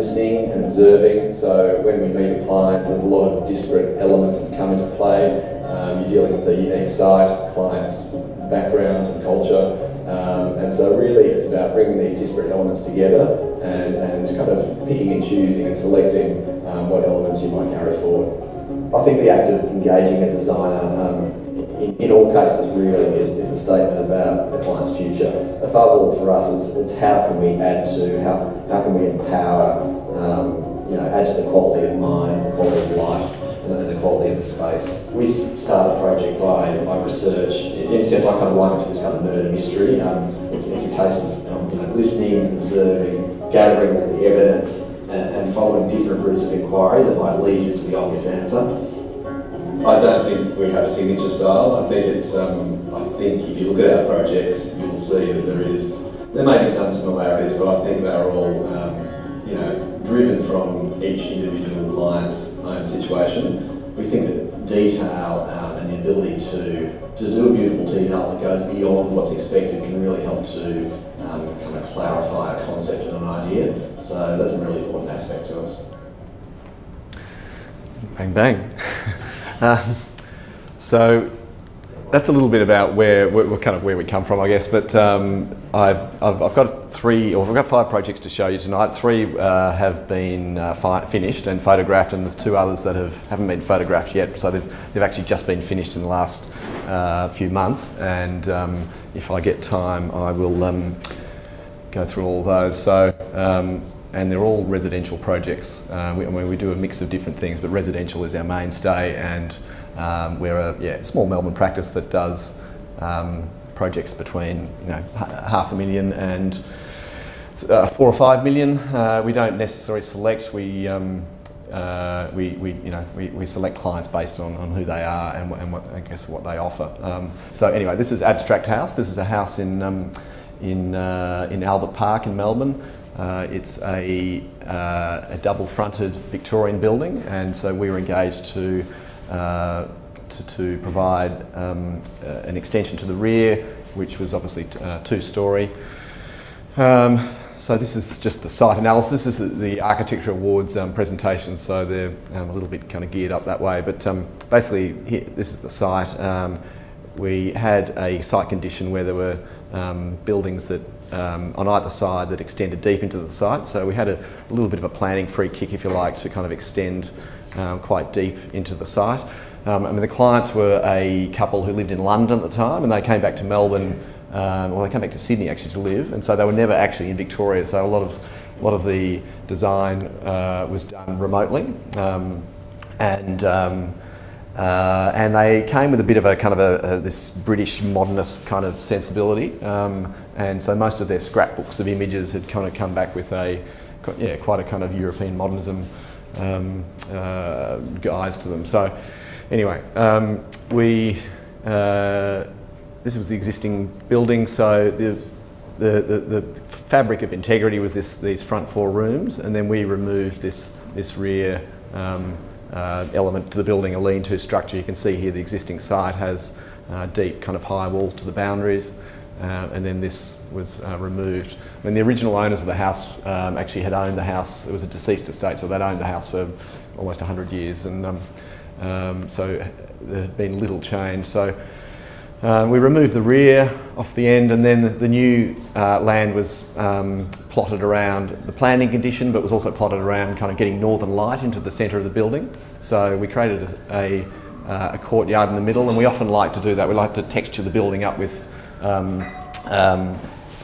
Listening and observing. So when we meet a client, there's a lot of disparate elements that come into play. Um, you're dealing with a unique site, client's background and culture. Um, and so really it's about bringing these disparate elements together and, and kind of picking and choosing and selecting um, what elements you might carry forward. I think the act of engaging a designer um, in, in, all cases really is, is, a statement about the client's future. Above all for us it's, it's how can we add to, how, how can we empower, um, you know, add to the quality of mind, the quality of life and the quality of the space. We start a project by, by research. In a sense I kind of like it to this kind of murder mystery. Um, it's, it's a case of um, you know, listening, observing, gathering all the evidence and, and following different routes of inquiry that might lead you to the obvious answer. I don't think we have a signature style. I think it's. Um, I think if you look at our projects, you'll see that there is. There may be some similarities, but I think they're all, um, you know, driven from each individual client's own situation. We think that detail um, and the ability to to do a beautiful detail that goes beyond what's expected can really help to um, kind of clarify a concept and an idea. So that's a really important aspect to us. Bang bang. um, so that's a little bit about where, where, kind of where we come from, I guess. But um, I've, I've, I've, got three, or I've got five projects to show you tonight. Three uh, have been uh, fi- finished and photographed, and there's two others that have haven't been photographed yet. So they've, they've actually just been finished in the last uh, few months. And um, if I get time, I will um, go through all those. So. And they're all residential projects. Uh, we, I mean, we do a mix of different things, but residential is our mainstay, and um, we're a yeah, small Melbourne practice that does um, projects between you know half a million and uh, four or five million. Uh, we don't necessarily select. We um, uh, we, we, you know, we, we select clients based on, on who they are and, and what, I guess what they offer. Um, so anyway, this is Abstract House. This is a house in, um, in, uh, in Albert Park in Melbourne. Uh, it's a, uh, a double-fronted Victorian building, and so we were engaged to uh, to, to, provide um, uh, an extension to the rear, which was obviously uh, two-storey. Um, so this is just the site analysis. This is the Architecture Awards um, presentation, so they're um, a little bit kind of geared up that way. But um, basically, here, this is the site. Um, we had a site condition where there were buildings that um, on either side that extended deep into the site. So we had a, a, little bit of a planning free kick, if you like, to kind of extend um, quite deep into the site. Um, I mean, the clients were a couple who lived in London at the time, and they came back to Melbourne. Um, well, they came back to Sydney actually to live, and so they were never actually in Victoria. So a lot of a lot of the design uh, was done remotely, um, and um, uh, and they came with a bit of a kind of a, a this British modernist kind of sensibility, um, and so most of their scrapbooks of images had kind of come back with a yeah quite a kind of European modernism um, uh, guise to them. So anyway, um, we uh, this was the existing building, so the the, the, the, fabric of integrity was this, these front four rooms, and then we removed this, this rear um, uh, element to the building, a lean-to structure. You can see here the existing site has uh, deep kind of high walls to the boundaries, uh, and then this was uh, removed. I mean, the original owners of the house um, actually had owned the house. It was a deceased estate, so they'd owned the house for almost 100 years, and um, um, so there had been little change. So um, we removed the rear off the end, and then the new uh, land was um, plotted around the planning condition, but was also plotted around kind of getting northern light into the centre of the building. So we created a, a uh, a courtyard in the middle, and we often like to do that. We like to texture the building up with, um, um,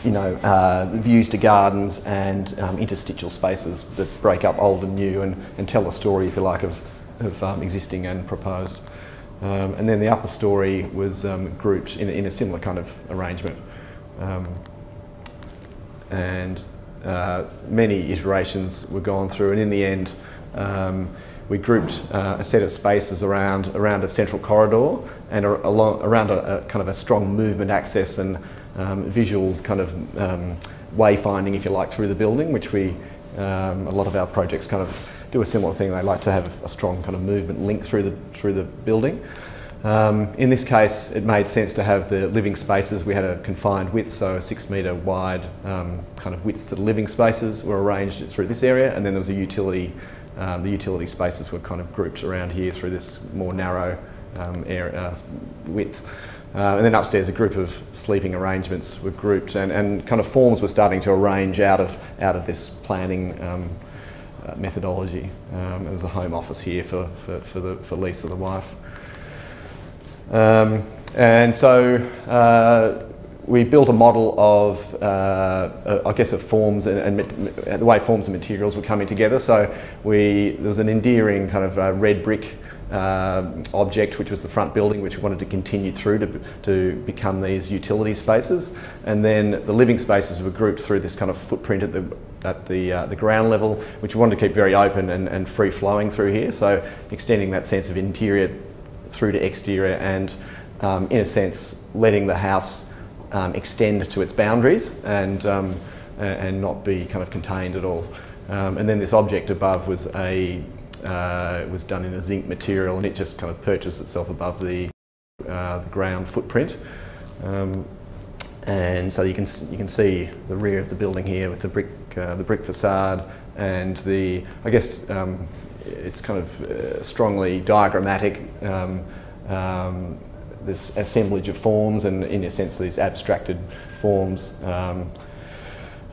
you know, uh, views to gardens and um, interstitial spaces that break up old and new and, and tell a story, if you like, of, of existing and proposed. Um, and then the upper story was um, grouped in, in, a similar kind of arrangement. and uh, many iterations were gone through, and in the end, we grouped uh, a set of spaces around, around a central corridor and a, around a, a, kind of a strong movement access and um, visual kind of um, wayfinding, if you like, through the building, which we, um, a lot of our projects kind of do a similar thing. They like to have a strong kind of movement link through the, through the building. Um, in this case, it made sense to have the living spaces. We had a confined width, so a six metre wide um, kind of width to the living spaces were arranged through this area, and then there was a utility um, the utility spaces were kind of grouped around here through this more narrow um, area, uh, width. Uh, and then upstairs, a group of sleeping arrangements were grouped, and, and kind of forms were starting to arrange out of out of this planning um, uh, methodology. Um, was a home office here for for, for, the, for Lisa, the wife. Um, and so uh, we built a model of, uh, uh, I guess, of forms and, and, the way forms and materials were coming together. So we there was an endearing kind of uh, red brick uh, object, which was the front building, which we wanted to continue through to, to become these utility spaces. And then the living spaces were grouped through this kind of footprint at the at the, uh, the ground level, which we wanted to keep very open and, and free flowing through here. So extending that sense of interior through to exterior and um, in a sense letting the house um, extend to its boundaries and, um, and not be kind of contained at all. Um, and then this object above was a uh, it was done in a zinc material and it just kind of purchased itself above the, uh, the ground footprint. Um, and so you can you can see the rear of the building here with the brick uh, the brick facade and the I guess um, it's kind of uh, strongly diagrammatic um, um, this assemblage of forms and in a sense these abstracted forms um,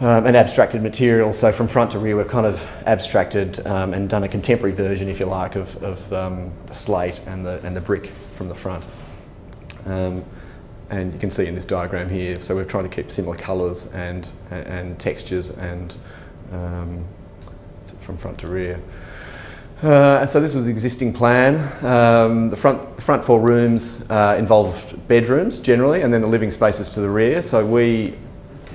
um, and abstracted material. So from front to rear we've kind of abstracted um, and done a contemporary version if you like of, of um, the slate and the, and the brick from the front. Um, and you can see in this diagram here, so we're trying to keep similar colours and, and textures and um, from front to rear. Uh, and so this was the existing plan. Um, the front, front four rooms uh, involved bedrooms generally, and then the living spaces to the rear. So we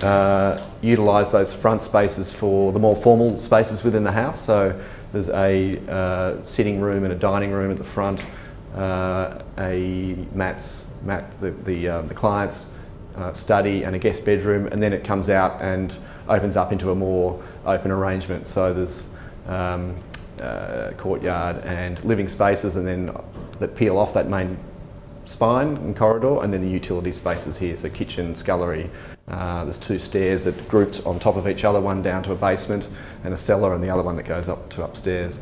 uh, utilised those front spaces for the more formal spaces within the house. So there's a uh, sitting room and a dining room at the front, uh, a Matt's, Matt, the, the, uh, the client's study and a guest bedroom, and then it comes out and opens up into a more open arrangement. So there's um, uh, courtyard and living spaces and then that peel off that main spine and corridor and then the utility spaces here, so kitchen, scullery. Uh, there's two stairs that grouped on top of each other, one down to a basement and a cellar and the other one that goes up to upstairs.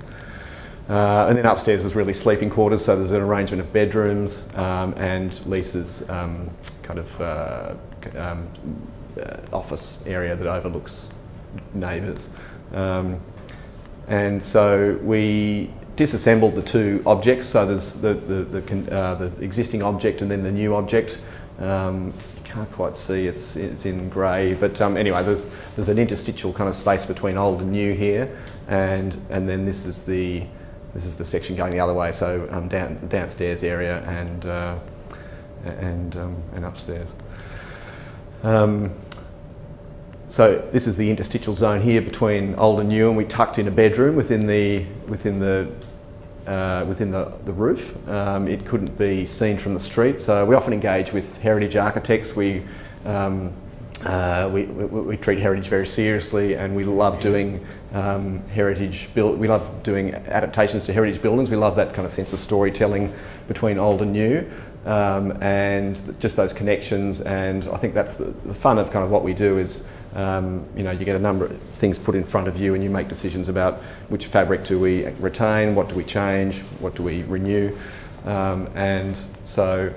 Uh, and then upstairs was really sleeping quarters, so there's an arrangement of bedrooms um, and Lisa's um, kind of uh, um, uh, office area that overlooks neighbours. Um, and so we disassembled the two objects. So there's the, the, the, uh, the existing object and then the new object. Um, can't quite see, it's, it's in grey. But um, anyway, there's, there's an interstitial kind of space between old and new here. And, and then this is the, this is the section going the other way. So um, down, downstairs area and, uh, and, um, and upstairs. Um, so this is the interstitial zone here between old and new, and we tucked in a bedroom within the within the uh, within the, the roof. Um, it couldn't be seen from the street, so we often engage with heritage architects. We um, uh, we, we, we, treat heritage very seriously, and we love doing um, heritage build. We love doing adaptations to heritage buildings. We love that kind of sense of storytelling between old and new. Um, and just those connections, and I think that's the, the fun of kind of what we do is um, you know, you get a number of things put in front of you and you make decisions about which fabric do we retain, what do we change, what do we renew. Um, and so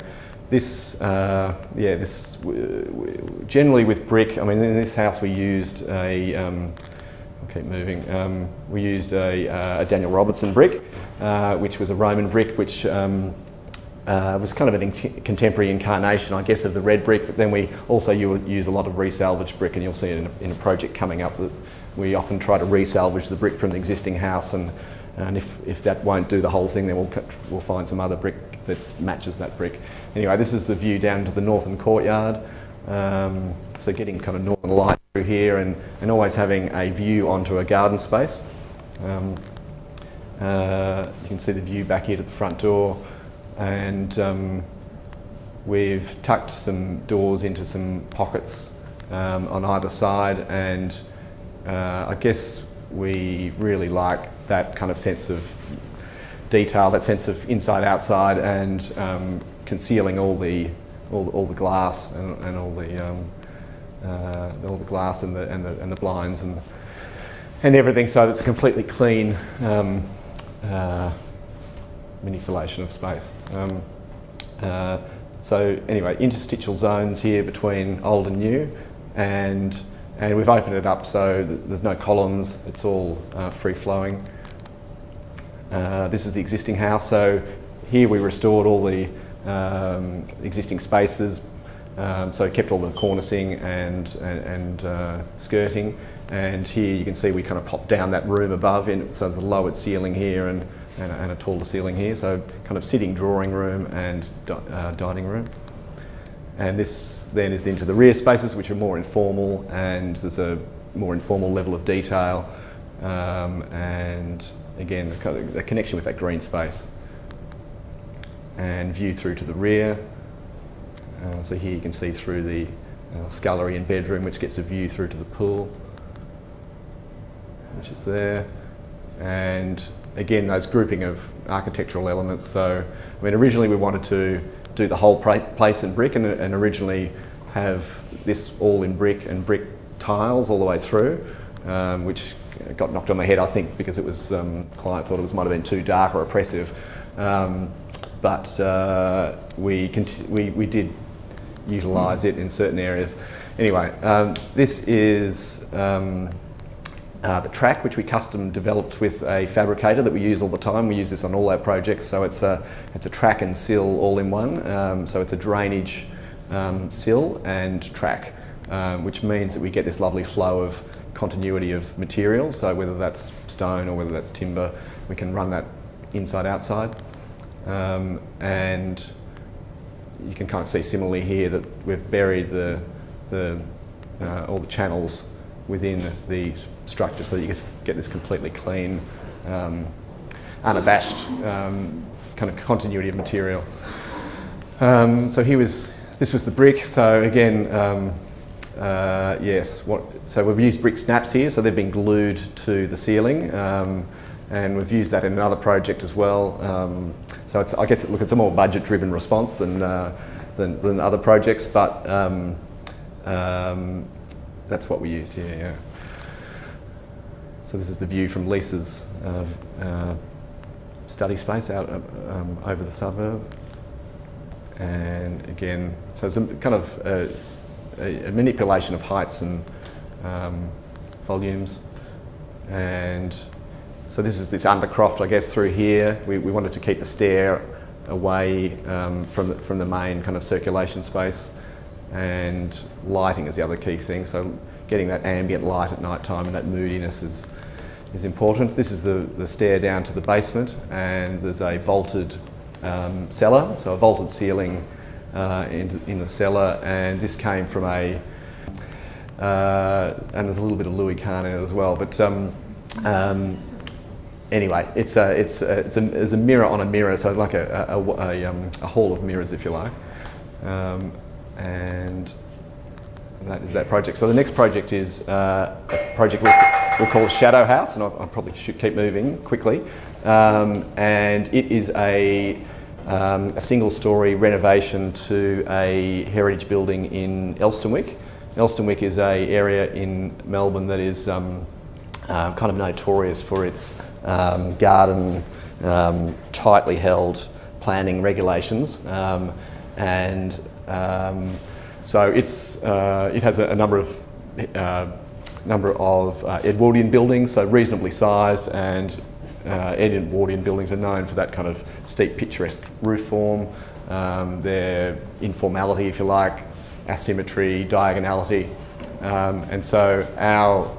this, uh, yeah, this, generally with brick, I mean in this house we used a, um, I'll keep moving, um, we used a, uh, a, Daniel Robertson brick, uh, which was a Roman brick which um, uh, was kind of a contemporary incarnation, I guess, of the red brick. But then we also use a lot of resalvaged brick, and you'll see it in a, in a project coming up that we often try to resalvage the brick from the existing house, and, and if, if that won't do the whole thing, then we'll, we'll find some other brick that matches that brick. Anyway, this is the view down to the northern courtyard. Um, so getting kind of northern light through here and, and always having a view onto a garden space. Um, uh, you can see the view back here to the front door and um, we've tucked some doors into some pockets um, on either side and uh, I guess we really like that kind of sense of detail, that sense of inside outside and um, concealing all the all, all the glass and, and all the um, uh, all the glass and the, and the and the blinds and and everything so that it's a completely clean um, uh, manipulation of space. Um, uh, so anyway, interstitial zones here between old and new, and and we've opened it up so there's no columns. It's all uh, free flowing. Uh, this is the existing house. So here we restored all the um, existing spaces. Um, so kept all the cornicing and and, and uh, skirting. And here you can see we kind of popped down that room above, in, so there's a lowered ceiling here and and a, and a taller ceiling here. So kind of sitting drawing room and uh, dining room. And this then is into the rear spaces, which are more informal, and there's a more informal level of detail, um, and again, the, the, connection with that green space. And view through to the rear. Uh, so here you can see through the uh, scullery and bedroom, which gets a view through to the pool, which is there. And again, those grouping of architectural elements. So, I mean, originally we wanted to do the whole place in brick and, and originally have this all in brick and brick tiles all the way through, um, which got knocked on the head, I think, because it was, um, client thought it was might have been too dark or oppressive. Um, but uh, we, we, we did utilise it in certain areas. Anyway, um, this is um, uh, the track, which we custom developed with a fabricator that we use all the time. We use this on all our projects, so it's a, it's a track and sill all in one. Um, so it's a drainage um, sill and track, um, which means that we get this lovely flow of continuity of material. So whether that's stone or whether that's timber, we can run that inside outside. Um, and you can kind of see similarly here that we've buried the, the, uh, all the channels within the structure so that you get this completely clean, um, unabashed um, kind of continuity of material. Um, so here was, this was the brick. So again, um, uh, yes, what, so we've used brick snaps here, so they've been glued to the ceiling. Um, and we've used that in another project as well. Um, so it's, I guess, look, it's a more budget-driven response than, uh, than, than, other projects, but that's what we used here, yeah. So this is the view from Lisa's uh, uh, study space out um, over the suburb. And again, so it's a kind of a, a manipulation of heights and um, volumes. And so this is this undercroft, I guess, through here. We, we wanted to keep the stair away um, from, the, from the main kind of circulation space. And lighting is the other key thing. So getting that ambient light at night time and that moodiness is is important. This is the, the stair down to the basement and there's a vaulted um, cellar, so a vaulted ceiling uh, in, in the cellar and this came from a, uh, and there's a little bit of Louis Kahn in it as well, but um, um, anyway, it's a, it's a, it's, a, it's a mirror on a mirror, so like a, a, a, um, a hall of mirrors if you like. Um, and that is that project. So the next project is uh, a project we we'll call Shadow House, and I, I probably should keep moving quickly. Um, and it is a, um, a single story renovation to a heritage building in Elsternwick. Elsternwick is a area in Melbourne that is um, uh, kind of notorious for its um, garden, um, tightly held planning regulations. Um, and so it's, uh, it has a, a number of uh, number of uh, Edwardian buildings, so reasonably sized, and uh, Edwardian buildings are known for that kind of steep, picturesque roof form. um, their informality, if you like, asymmetry, diagonality. Um, and so our,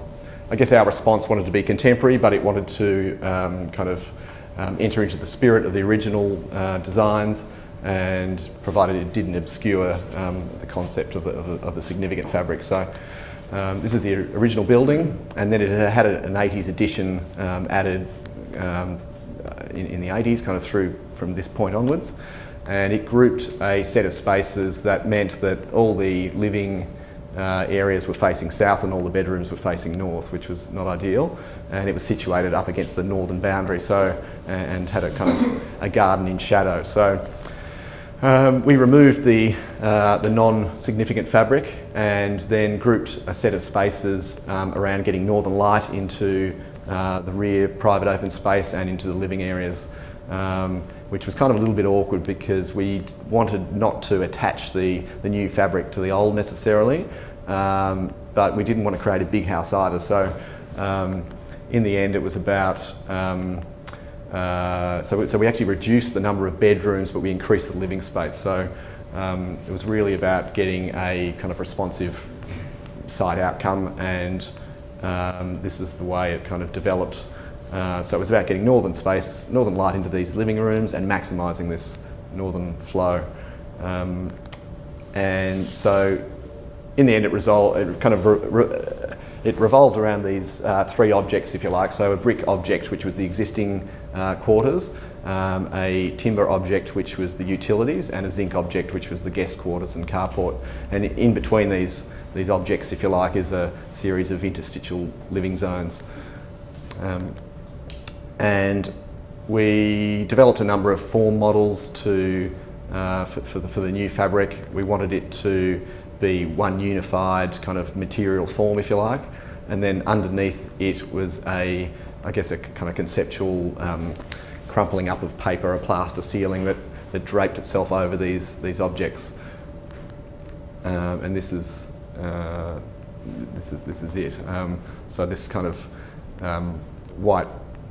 I guess our response wanted to be contemporary, but it wanted to um, kind of um, enter into the spirit of the original uh, designs and provided it didn't obscure um, the concept of the, of the, of the significant fabric. So um, this is the original building, and then it had an 80s addition um, added um, in, in, the 80s, kind of through from this point onwards. And it grouped a set of spaces that meant that all the living uh, areas were facing south and all the bedrooms were facing north, which was not ideal. And it was situated up against the northern boundary, so and had a kind of a garden in shadow. So um, we removed the, uh, the non-significant fabric and then grouped a set of spaces um, around getting northern light into uh, the rear private open space and into the living areas, um, which was kind of a little bit awkward because we wanted not to attach the, the new fabric to the old necessarily, um, but we didn't want to create a big house either. So um, in the end, it was about um, uh, so, so we actually reduced the number of bedrooms, but we increased the living space. So um, it was really about getting a kind of responsive site outcome, and um, this is the way it kind of developed. Uh, so it was about getting northern space, northern light into these living rooms, and maximising this northern flow. Um, and so, in the end, it, result, it kind of re it revolved around these uh, three objects, if you like. So a brick object, which was the existing uh, quarters, um, a timber object, which was the utilities, and a zinc object, which was the guest quarters and carport. And in between these, these objects, if you like, is a series of interstitial living zones. Um, and we developed a number of form models to, uh, for, for, the, for the new fabric. We wanted it to be one unified kind of material form, if you like. And then underneath it was a, I guess, a kind of conceptual um, crumpling up of paper, a plaster ceiling that, that draped itself over these, these objects. Um, and this is, uh, this is, this is it. Um, so this kind of um, white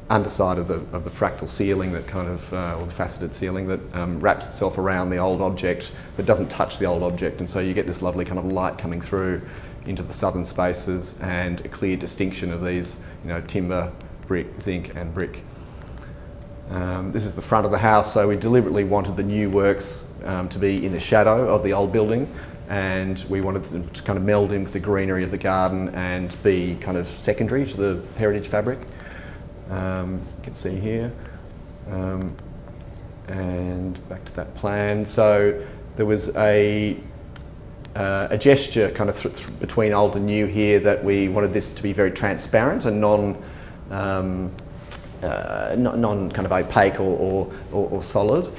underside of the, of the fractal ceiling that kind of, uh, or the faceted ceiling that um, wraps itself around the old object but doesn't touch the old object and so you get this lovely kind of light coming through into the southern spaces and a clear distinction of these, you know, timber, brick, zinc and brick. Um, this is the front of the house so we deliberately wanted the new works um, to be in the shadow of the old building and we wanted them to kind of meld in with the greenery of the garden and be kind of secondary to the heritage fabric. Um, you can see here. Um, and back to that plan. So there was a, uh, a gesture kind of between old and new here that we wanted this to be very transparent and non, um, uh, non, kind of opaque or, or, or, or solid.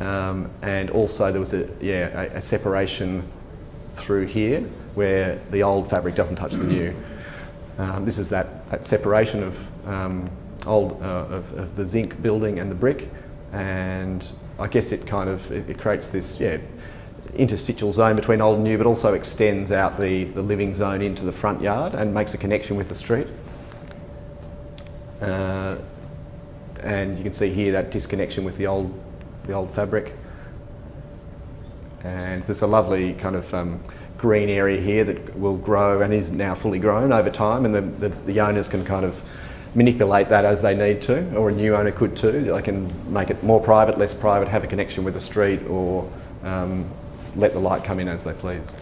Um, and also there was a, yeah, a, a, separation through here where the old fabric doesn't touch the new. Um, this is that, that separation of um, old uh, of, of, the zinc building and the brick, and I guess it kind of it, it, creates this yeah interstitial zone between old and new, but also extends out the the living zone into the front yard and makes a connection with the street. Uh, and you can see here that disconnection with the old the old fabric. And there's a lovely kind of um, green area here that will grow and is now fully grown over time, and the, the, the owners can kind of manipulate that as they need to, or a new owner could too. They can make it more private, less private, have a connection with the street, or um, let the light come in as they please.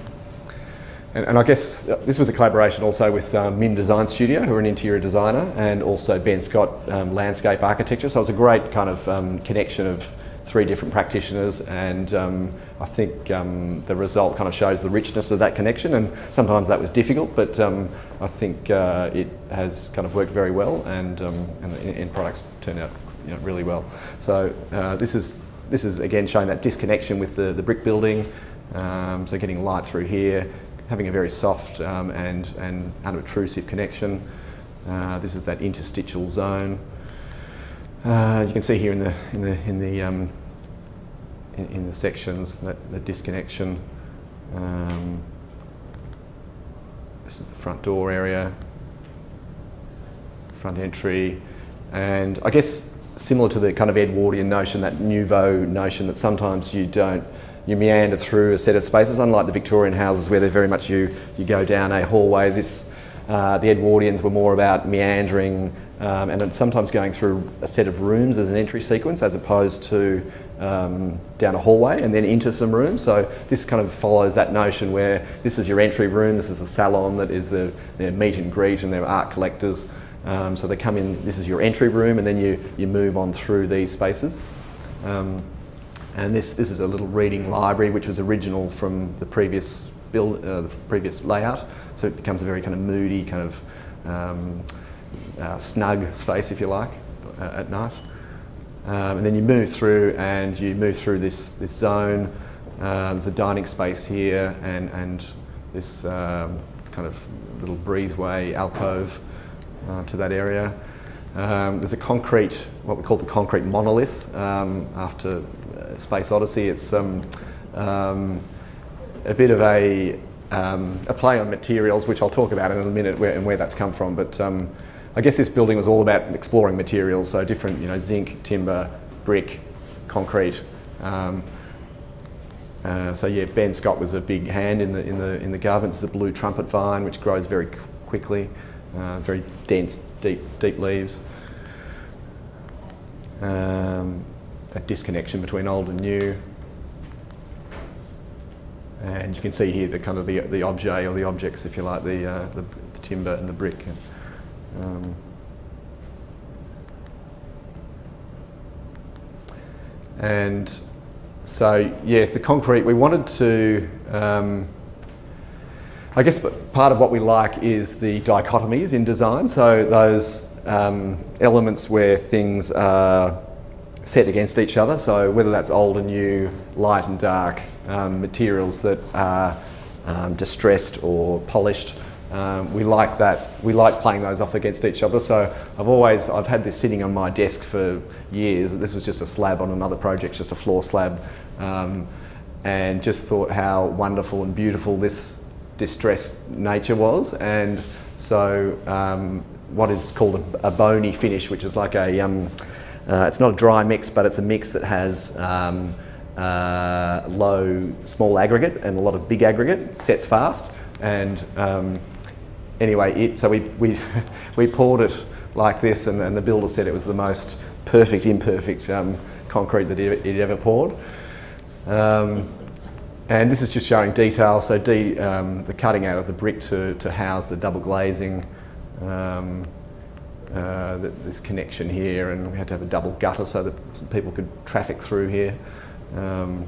And, and I guess uh, this was a collaboration also with um, Mim Design Studio, who are an interior designer, and also Ben Scott um, Landscape Architecture. So it was a great kind of um, connection of three different practitioners and um, I think um, the result kind of shows the richness of that connection and sometimes that was difficult but um, I think uh, it has kind of worked very well and, and the end products turn out you know, really well. So uh, this is this is again showing that disconnection with the, the brick building um, so getting light through here having a very soft um, and, and unobtrusive connection. Uh, this is that interstitial zone. Uh, you can see here in the in the in the um, in, in, the sections that the disconnection. Um, this is the front door area, front entry, and I guess similar to the kind of Edwardian notion, that nouveau notion that sometimes you don't, you meander through a set of spaces, unlike the Victorian houses where they're very much you, you go down a hallway. This, uh, the Edwardians were more about meandering um, and sometimes going through a set of rooms as an entry sequence as opposed to um, down a hallway and then into some rooms. So this kind of follows that notion where this is your entry room, this is a salon that is the, their meet and greet and their art collectors. Um, so they come in, this is your entry room and then you, you move on through these spaces. Um, and this, this is a little reading library which was original from the previous build, uh, the previous layout. So it becomes a very kind of moody, kind of um, uh, snug space, if you like, uh, at night. Um, and then you move through and you move through this, this zone. Uh, there's a dining space here and, and this um, kind of little breezeway alcove uh, to that area. Um, there's a concrete, what we call the concrete monolith um, after Space Odyssey. It's um, um, a bit of a, a play on materials, which I'll talk about in a minute where, and where that's come from. But I guess this building was all about exploring materials, so different, you know, zinc, timber, brick, concrete. Um, uh, so yeah, Ben Scott was a big hand in the in the in the garden. It's a blue trumpet vine which grows very quickly, uh, very dense, deep deep leaves. Um, a disconnection between old and new. And you can see here the kind of the, the objet or the objects, if you like, the, uh, the, the timber and the brick. Um, and so, yes, the concrete, we wanted to, um, I guess part of what we like is the dichotomies in design. So those um, elements where things are set against each other. So whether that's old and new, light and dark, um, materials that are um, distressed or polished, um, we like that. We like playing those off against each other. So I've always I've had this sitting on my desk for years. This was just a slab on another project, just a floor slab, um, and just thought how wonderful and beautiful this distressed nature was. And so um, what is called a, a, bony finish, which is like a um, uh, it's not a dry mix, but it's a mix that has um, uh, low small aggregate and a lot of big aggregate. Sets fast and um, anyway, it, so we, we, we poured it like this, and, and, the builder said it was the most perfect, imperfect um, concrete that he'd, ever poured. Um, and this is just showing detail, so um, the cutting out of the brick to, to house the double glazing, um, uh, this connection here, and we had to have a double gutter so that people could traffic through here. Um,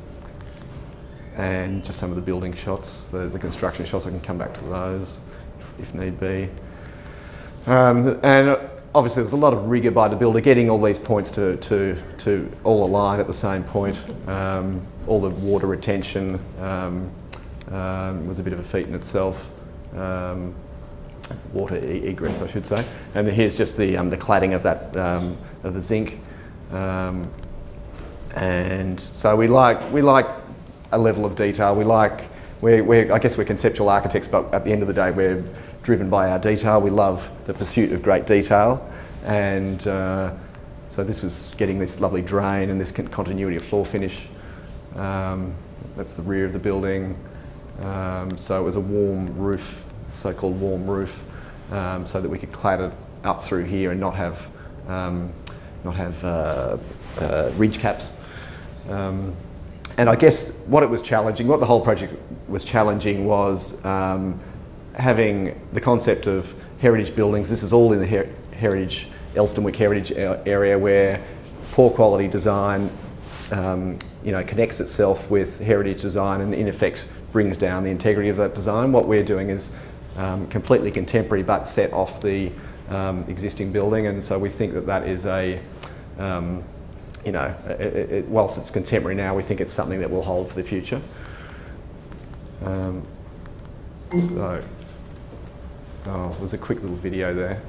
and just some of the building shots, the, the construction shots, I can come back to those if need be. Um, and obviously there's a lot of rigour by the builder getting all these points to, to, to all align at the same point. Um, all the water retention um, um was a bit of a feat in itself. Um, water e egress, I should say. And here's just the, um, the cladding of that, of the zinc. and so we like, we like a level of detail. We like, we're, we're, I guess we're conceptual architects, but at the end of the day, we're driven by our detail. We love the pursuit of great detail. And uh, so this was getting this lovely drain and this continuity of floor finish. Um, that's the rear of the building. Um, so it was a warm roof, so-called warm roof, um, so that we could clad it up through here and not have, um, not have uh, uh, ridge caps. Um, and I guess what it was challenging, what the whole project was challenging was um, having the concept of heritage buildings. This is all in the her heritage, Elsternwick heritage area where poor quality design um, you know, connects itself with heritage design and in effect brings down the integrity of that design. What we're doing is um, completely contemporary but set off the um, existing building and so we think that that is a, um, you know, it, it, whilst it's contemporary now, we think it's something that will hold for the future. Um, so, oh, was a quick little video there.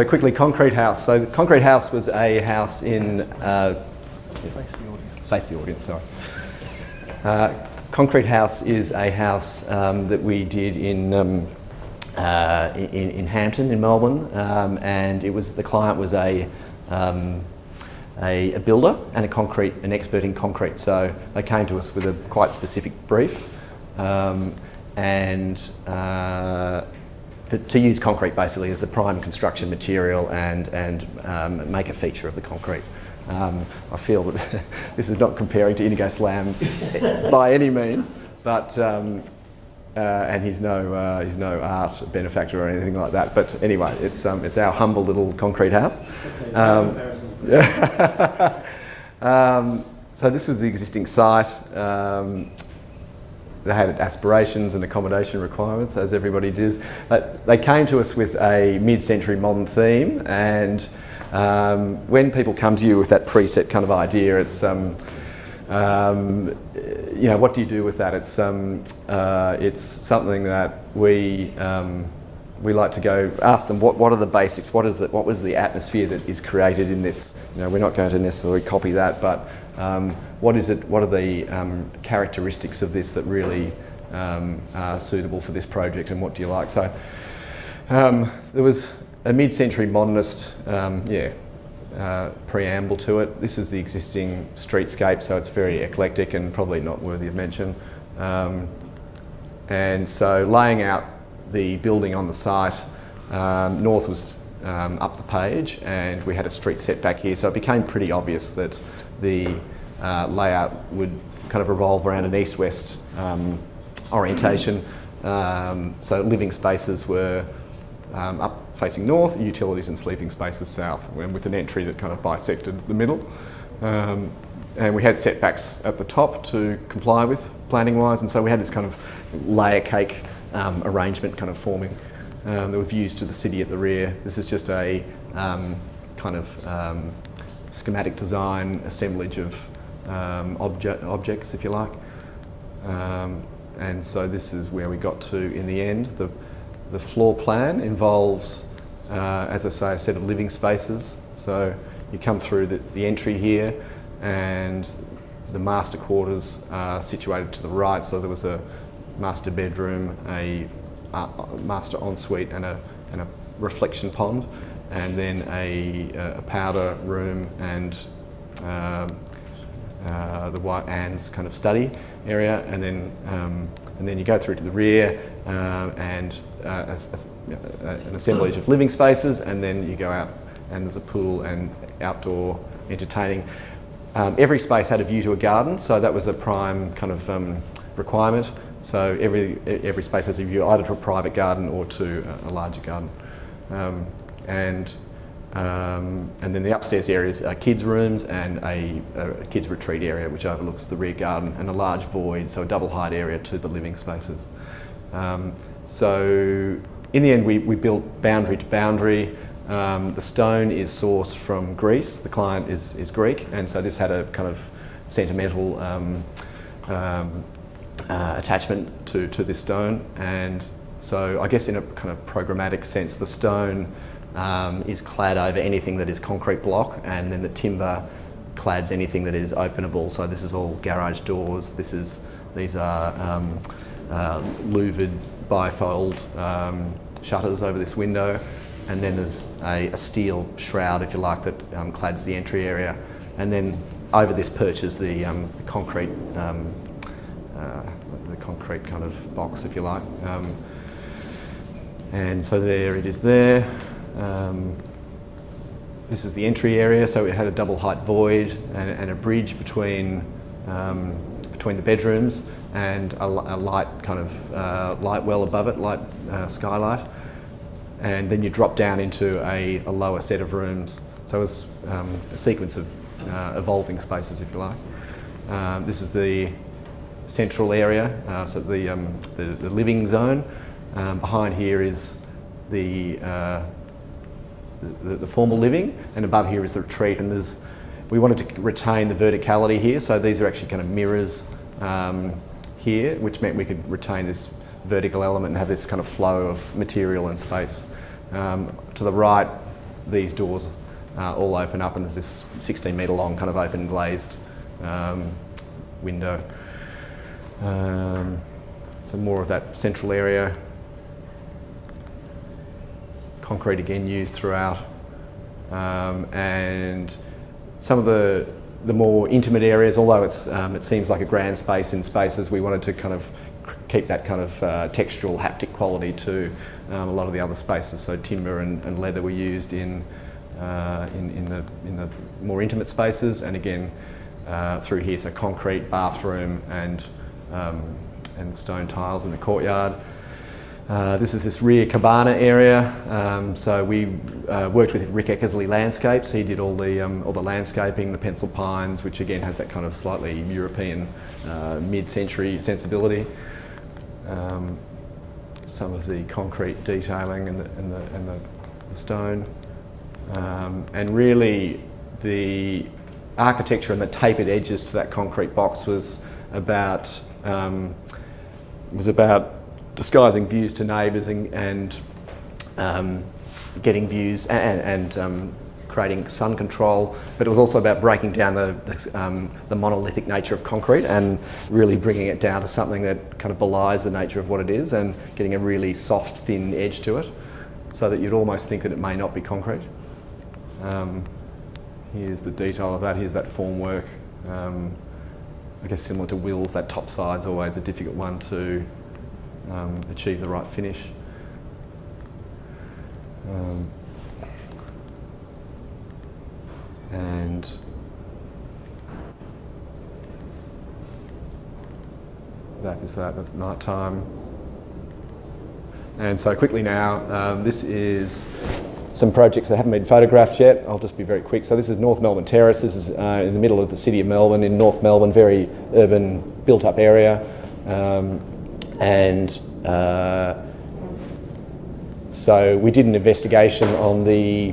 So quickly, Concrete House. So, the Concrete House was a house in. Uh, face the audience. Face the audience, sorry. Uh, Concrete House is a house um, that we did in, um, uh, in, in Hampton, in Melbourne, um, and it was the client was a, um, a, a builder and a concrete, an expert in concrete. So they came to us with a quite specific brief, um, and uh, the, to use concrete basically as the prime construction material and and um, make a feature of the concrete. Um, I feel that this is not comparing to Indigo Slam by any means, but um, uh, and he's no uh, he's no art benefactor or anything like that. But anyway, it's um, it's our humble little concrete house. Um, um, so this was the existing site. They had aspirations and accommodation requirements, as everybody does. But they came to us with a mid-century modern theme, and um, when people come to you with that preset kind of idea, it's um, um, you know what do you do with that? It's um, uh, it's something that we um, we like to go ask them what, what are the basics? What is the, what was the atmosphere that is created in this? You know, we're not going to necessarily copy that, but um, what is it? What are the characteristics of this that really are suitable for this project, and what do you like? So there was a mid-century modernist, um, yeah, uh, preamble to it. This is the existing streetscape, so it's very eclectic and probably not worthy of mention. Um, and so laying out the building on the site, um, north was um, up the page and we had a street setback here, so it became pretty obvious that the uh, layout would kind of revolve around an east-west um, orientation. Um, so living spaces were um, up facing north, utilities and sleeping spaces south, and with an entry that kind of bisected the middle. Um, and we had setbacks at the top to comply with planning wise, and so we had this kind of layer cake um, arrangement kind of forming. Um, there were views to the city at the rear. This is just a kind of schematic design assemblage of object, objects, if you like. and so this is where we got to in the end. The, the floor plan involves, uh, as I say, a set of living spaces. So you come through the, the entry here and the master quarters are situated to the right. So there was a master bedroom, a uh, master ensuite and a, and a reflection pond and then a, a powder room and um, uh, the White Ann's kind of study area, and then um, and then you go through to the rear uh, and uh, a, an assemblage of living spaces, and then you go out and there's a pool and outdoor entertaining. Um, every space had a view to a garden, so that was a prime kind of um, requirement. So every every space has a view either to a private garden or to a, a larger garden, um, and um, and then the upstairs areas are kids' rooms and a, a, kids' retreat area which overlooks the rear garden and a large void, so a double height area to the living spaces. Um, so in the end, we, we built boundary to boundary. Um, the stone is sourced from Greece. The client is, is Greek, and so this had a kind of sentimental um, um, uh, attachment to, to this stone. And so I guess in a kind of programmatic sense, the stone um, is clad over anything that is concrete block, and then the timber clads anything that is openable. So this is all garage doors. This is these are um, uh, louvered bifold um, shutters over this window, and then there's a, a steel shroud, if you like, that um, clads the entry area, and then over this perch is the, um, the concrete um, uh, the concrete kind of box, if you like. and so there it is there. Um, this is the entry area, so it had a double height void and, and a bridge between, um, between the bedrooms and a, a light kind of uh, light well above it, light uh, skylight. And then you drop down into a, a lower set of rooms. So it was um, a sequence of uh, evolving spaces, if you like. Um, this is the central area, uh, so the, um, the, the, living zone. Um, behind here is the uh, the, the, formal living, and above here is the retreat. And there's, we wanted to retain the verticality here, so these are actually kind of mirrors um, here, which meant we could retain this vertical element and have this kind of flow of material and space. Um, to the right, these doors uh, all open up and there's this 16 metre long kind of open glazed um, window. Um, so more of that central area. Concrete again used throughout. Um, and some of the the more intimate areas, although it's, um, it seems like a grand space in spaces, we wanted to kind of keep that kind of uh, textural haptic quality to um, a lot of the other spaces. So timber and, and leather were used in, uh, in, in, the, in the more intimate spaces and again uh, through here, so concrete, bathroom and, um, and stone tiles in the courtyard. Uh, this is this rear cabana area. Um, so we uh, worked with Rick Eckersley Landscapes. He did all the um, all the landscaping, the pencil pines, which again has that kind of slightly European uh, mid-century sensibility. Um, some of the concrete detailing and the, and the, and the, the stone, um, and really the architecture and the tapered edges to that concrete box was about um, was about disguising views to neighbours and, and um, getting views and, and um, creating sun control, but it was also about breaking down the, the, um, the, monolithic nature of concrete and really bringing it down to something that kind of belies the nature of what it is and getting a really soft, thin edge to it so that you'd almost think that it may not be concrete. Um, here's the detail of that, here's that formwork. Um, I guess similar to Will's, that top side's always a difficult one to um, achieve the right finish. Um, and that is that, that's night time. And so quickly now, um, this is some projects that haven't been photographed yet. I'll just be very quick. So this is North Melbourne Terrace. This is uh, in the middle of the city of Melbourne, in North Melbourne, very urban, built-up area. Um, and uh, so we did an investigation on the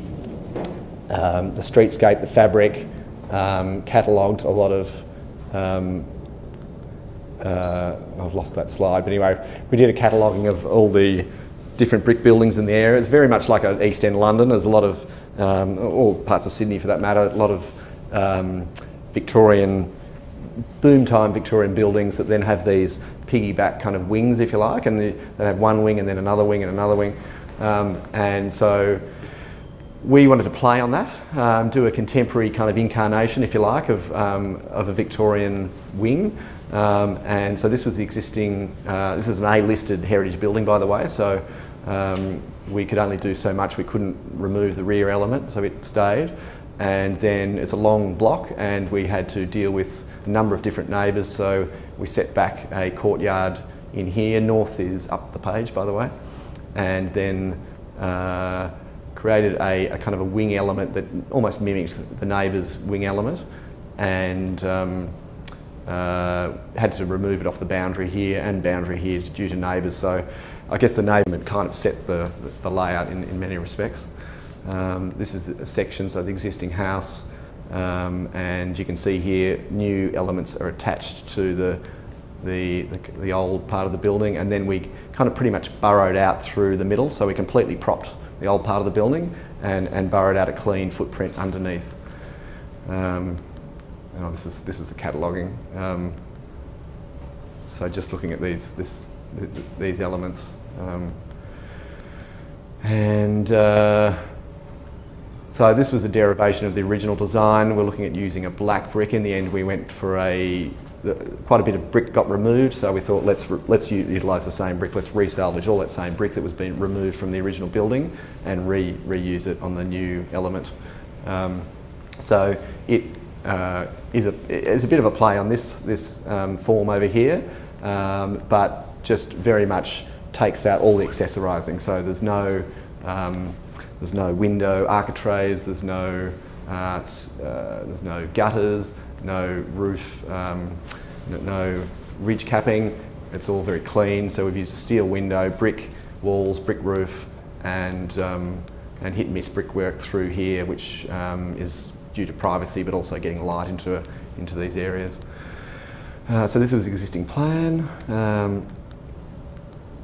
um, the streetscape, the fabric, um, catalogued a lot of. Um, uh, I've lost that slide, but anyway, we did a cataloguing of all the different brick buildings in the area. It's very much like an East End London. There's a lot of, um, all parts of Sydney for that matter, a lot of um, Victorian, boom time Victorian buildings that then have these piggyback kind of wings, if you like, and they, have one wing and then another wing and another wing. Um, and so we wanted to play on that, um, do a contemporary kind of incarnation, if you like, of, um, of a Victorian wing. Um, and so this was the existing, uh, this is an A-listed heritage building, by the way, so um, we could only do so much. We couldn't remove the rear element, so it stayed. And then it's a long block, and we had to deal with number of different neighbours, so we set back a courtyard in here. North is up the page, by the way. And then uh, created a, a, kind of a wing element that almost mimics the neighbour's wing element. And um, uh, had to remove it off the boundary here and boundary here due to neighbours. So I guess the neighbourhood kind of set the, the layout in, in many respects. Um, this is a section, so the existing house, um, and you can see here new elements are attached to the, the, the, the, old part of the building and then we kind of pretty much burrowed out through the middle so we completely propped the old part of the building and, and burrowed out a clean footprint underneath. Um, oh, this, is, this is the cataloguing. Um, so just looking at these, this, these elements. Um, and uh, so this was a derivation of the original design. We're looking at using a black brick. In the end, we went for a quite a bit of brick got removed, so we thought let's let's utilise the same brick. Let's resalvage all that same brick that was being removed from the original building and re reuse it on the new element. Um, so it uh, is a is a bit of a play on this this um, form over here, um, but just very much takes out all the accessorising. So there's no um, there's no window architraves, there's no, uh, uh, there's no gutters, no roof, um, no ridge capping. It's all very clean. So we've used a steel window, brick walls, brick roof, and, um, and hit and miss brickwork through here, which um, is due to privacy, but also getting light into, into these areas. Uh, so this was the existing plan. Um,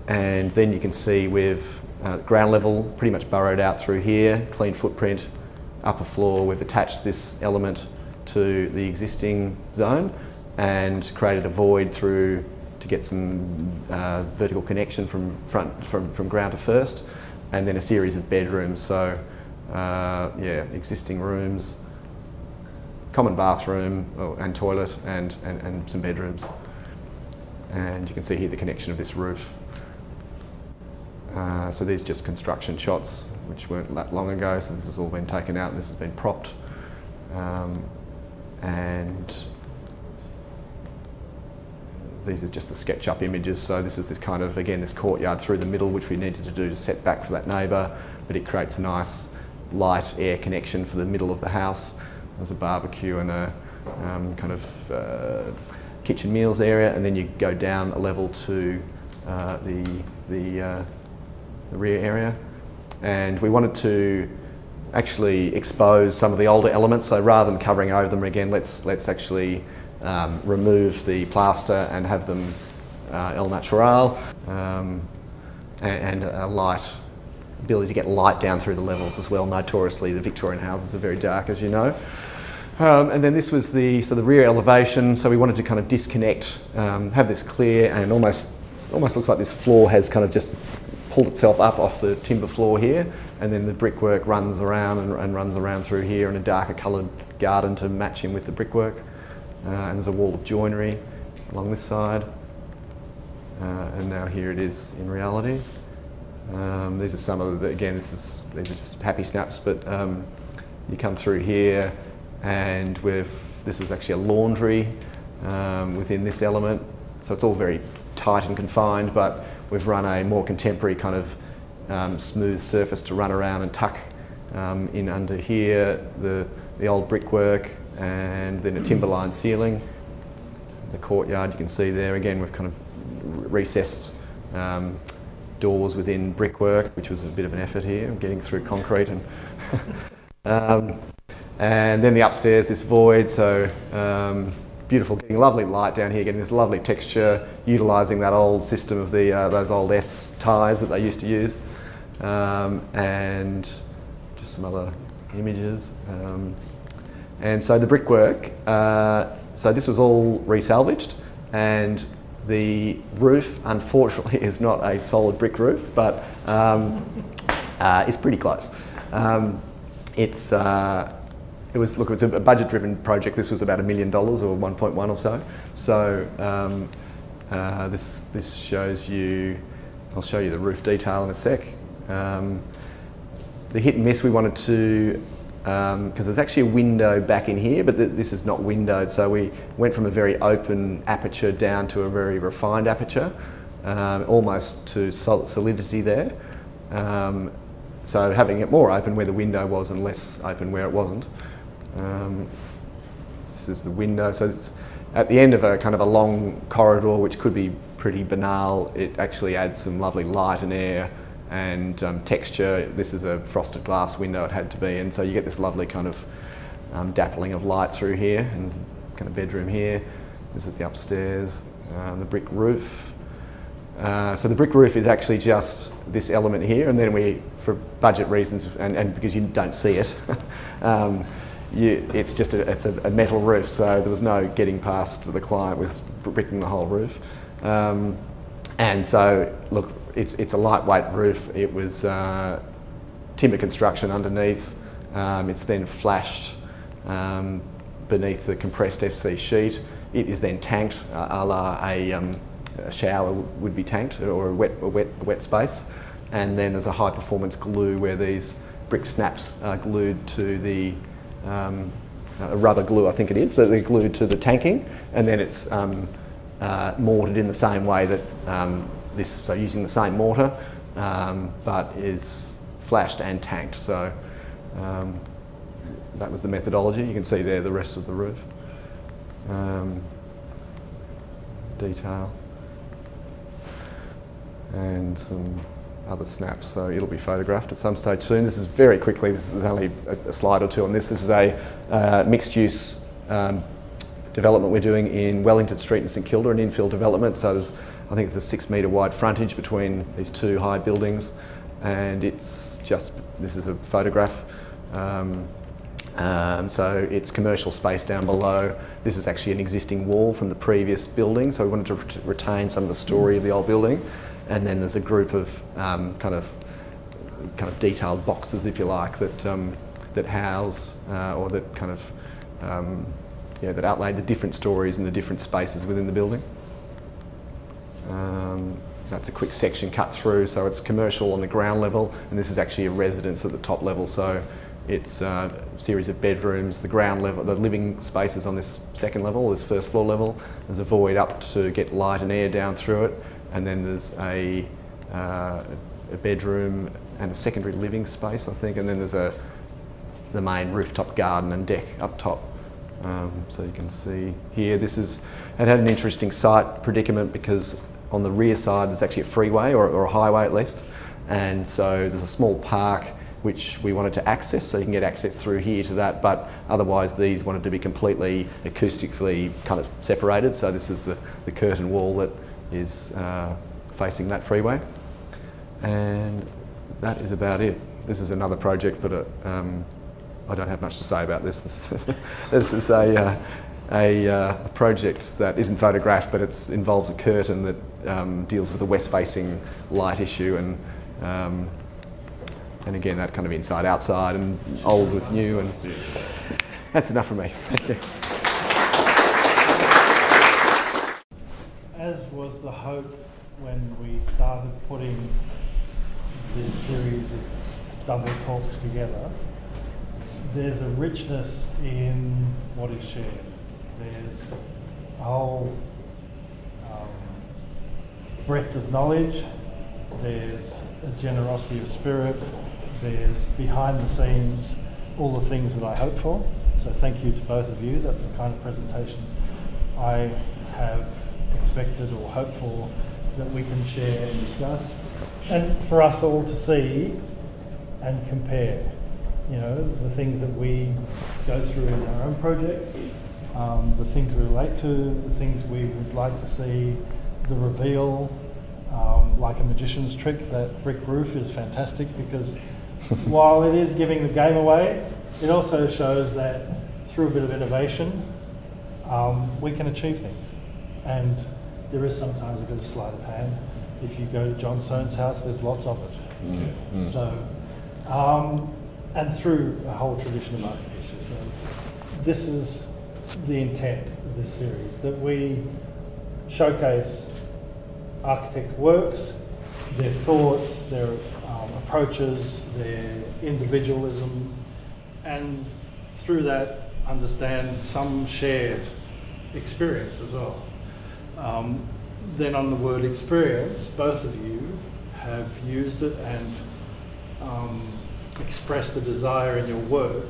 and then you can see we've uh, ground level, pretty much burrowed out through here, clean footprint, upper floor. We've attached this element to the existing zone and created a void through to get some uh, vertical connection from front from, from ground to first, and then a series of bedrooms. So uh, yeah, existing rooms, common bathroom oh, and toilet, and, and, and some bedrooms. And you can see here the connection of this roof. Uh, so these are just construction shots, which weren't that long ago. So this has all been taken out and this has been propped. Um, and these are just the SketchUp images. So this is this kind of, again, this courtyard through the middle, which we needed to do to set back for that neighbour, but it creates a nice light air connection for the middle of the house. There's a barbecue and a um, kind of uh, kitchen meals area, and then you go down a level to uh, the, the, uh, the rear area. And we wanted to actually expose some of the older elements, so rather than covering over them again, let's, let's actually um, remove the plaster and have them uh, el natural um, and, and, a light ability to get light down through the levels as well. Notoriously, the Victorian houses are very dark, as you know. Um, and then this was the so the rear elevation. So we wanted to kind of disconnect, um, have this clear, and almost almost looks like this floor has kind of just pulled itself up off the timber floor here, and then the brickwork runs around and, and runs around through here in a darker coloured garden to match in with the brickwork. Uh, and there's a wall of joinery along this side. Uh, and now here it is in reality. Um, these are some of the, again, this is, these are just happy snaps, but um, you come through here and we've, this is actually a laundry um, within this element. So it's all very tight and confined, but we've run a more contemporary kind of um, smooth surface to run around and tuck um, in under here, the, the old brickwork, and then a timberline ceiling. The courtyard you can see there again we've kind of recessed um, doors within brickwork which was a bit of an effort here getting through concrete and um, and then the upstairs this void so um, beautiful getting lovely light down here getting this lovely texture utilising that old system of the uh, those old S ties that they used to use um, and just some other images um, and so the brickwork, uh, so this was all resalvaged and the roof, unfortunately, is not a solid brick roof, but um, uh, it's pretty close. Um, it's, uh, it was, look, it was a budget-driven project. This was about a million dollars or 1.1 or so. So um, uh, this, this shows you, I'll show you the roof detail in a sec. Um, the hit and miss we wanted to because um, there's actually a window back in here, but th this is not windowed. So we went from a very open aperture down to a very refined aperture, um, almost to sol solidity there. Um, so having it more open where the window was and less open where it wasn't. Um, this is the window. So it's at the end of a kind of a long corridor, which could be pretty banal, it actually adds some lovely light and air and um, texture. This is a frosted glass window, it had to be, and so you get this lovely kind of um, dappling of light through here, and there's a kind of bedroom here. This is the upstairs, uh, the brick roof. Uh, so the brick roof is actually just this element here, and then we, for budget reasons, and, and because you don't see it, um, you, it's just a, it's a, a, metal roof, so there was no getting past the client with bricking the whole roof. Um, and so, look, it's, it's a lightweight roof. It was uh, timber construction underneath. Um, it's then flashed um, beneath the compressed FC sheet. It is then tanked uh, a la a, um, a, shower would be tanked or a wet, a wet, a wet space. And then there's a high performance glue where these brick snaps are glued to the um, a rubber glue, I think it is, that they're glued to the tanking, and then it's um, uh, mortared in the same way that um, this, so using the same mortar, um, but is flashed and tanked. So um, that was the methodology. You can see there the rest of the roof. Um, detail. And some other snaps, so it'll be photographed at some stage soon. This is very quickly, this is only a, slide or two on this. This is a uh, mixed use um, development we're doing in Wellington Street in St Kilda, an infill development. So there's I think it's a six metre wide frontage between these two high buildings. and it's just this is a photograph. Um, um, so it's commercial space down below. This is actually an existing wall from the previous building, so we wanted to ret- retain some of the story of the old building. And then there's a group of um, kind of kind of detailed boxes, if you like, that um, that house uh, or that kind of um, yeah, that outlay the different stories and the different spaces within the building. Um, that's a quick section cut through, so it's commercial on the ground level, and this is actually a residence at the top level. So it's uh, a series of bedrooms. The ground level, the living spaces on this second level, this first floor level. There's a void up to get light and air down through it, and then there's a, uh, a bedroom and a secondary living space, I think, and then there's a the main rooftop garden and deck up top. Um, so you can see here, this is, it had an interesting site predicament because on the rear side there's actually a freeway or, or a highway at least. And so there's a small park which we wanted to access, so you can get access through here to that, but otherwise these wanted to be completely acoustically kind of separated. So this is the, the curtain wall that is uh, facing that freeway. And that is about it. This is another project, but uh, um, I don't have much to say about this. This, this is a, uh, a, uh, project that isn't photographed, but it involves a curtain that um, deals with a west-facing light issue, and um, and again that kind of inside-outside and old with new, and that's enough for me. Thank you. Was the hope when we started putting this series of double talks together, there's a richness in what is shared. There's a whole um, breadth of knowledge. There's a generosity of spirit. There's behind the scenes all the things that I hope for. So thank you to both of you. That's the kind of presentation I have expected or hoped for that we can share and discuss. And for us all to see and compare you know, the things that we go through in our own projects, um, the things we relate to, the things we would like to see, the reveal, um, like a magician's trick, that brick roof is fantastic because while it is giving the game away, it also shows that through a bit of innovation, um, we can achieve things. And there is sometimes a bit of sleight of hand. If you go to John Soane's house, there's lots of it. Mm. Mm. So, um, and through a whole tradition of architecture. So this is the intent of this series, that we showcase architect works, their thoughts, their um, approaches, their individualism, and through that understand some shared experience as well. Um, then on the word experience, both of you have used it and um, express the desire in your work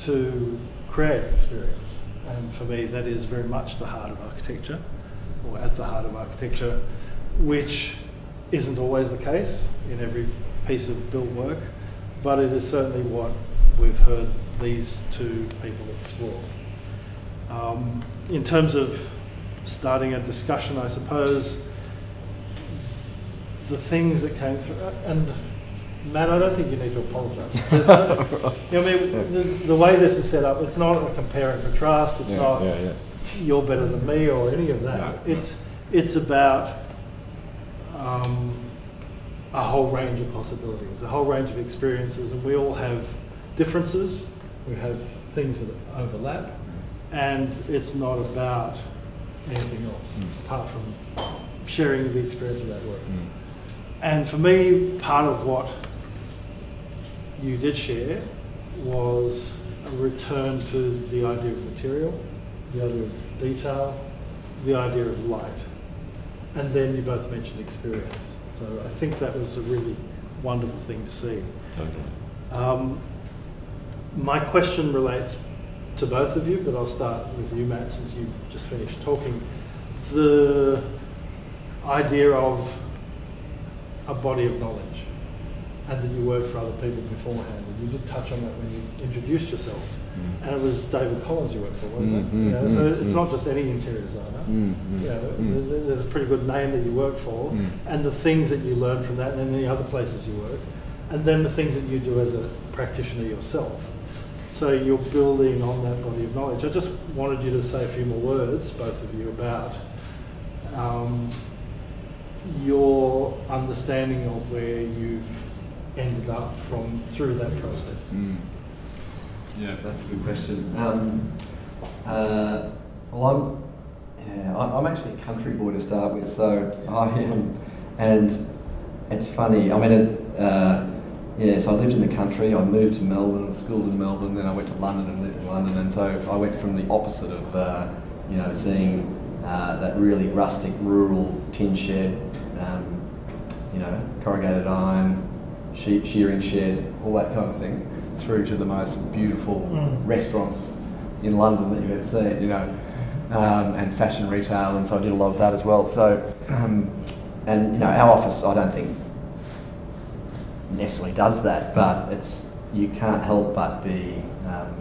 to create experience. And for me, that is very much the heart of architecture, or at the heart of architecture, which isn't always the case in every piece of built work, but it is certainly what we've heard these two people explore. Um, in terms of starting a discussion, I suppose the things that came through, and Matt, I don't think you need to apologise. No, you know, I mean, yeah. the, the, way this is set up, it's not a compare and contrast. It's yeah, not yeah, you're better than me or any of that. No, it's no. it's about um, a whole range of possibilities, a whole range of experiences, and we all have differences. We have things that overlap, and it's not about anything else mm. apart from sharing the experience of that work. Mm. And for me, part of what you did share was a return to the idea of material, the idea of detail, the idea of light. And then you both mentioned experience. So I think that was a really wonderful thing to see. Totally. Um, my question relates to both of you, but I'll start with you, Matt, since you just finished talking. The idea of a body of knowledge and that you worked for other people beforehand. And you did touch on that when you introduced yourself. And it was David Collins you worked for, wasn't Mm, it? mm, You know, so mm, it's mm. not just any interior designer. Mm, mm, You know, mm. there's a pretty good name that you work for, Mm. and the things that you learn from that, and then the other places you work, and then the things that you do as a practitioner yourself. So you're building on that body of knowledge. I just wanted you to say a few more words, both of you, about um, your understanding of where you've ended up from through that process. Mm. Yeah, that's a good question. Um, uh, well, I'm yeah, I- I'm actually a country boy to start with, so I am, and it's funny. I mean, it, uh, yeah. So I lived in the country. I moved to Melbourne, schooled in Melbourne, then I went to London and lived in London, and so I went from the opposite of uh, you know seeing uh, that really rustic, rural tin shed, um, you know, corrugated iron, sheep shearing shed, all that kind of thing, through to the most beautiful Mm. restaurants in London that you've ever seen, you know, um, and fashion retail, and so I did a lot of that as well. So, um, and you know, our office, I don't think necessarily does that, but it's you can't help but be um,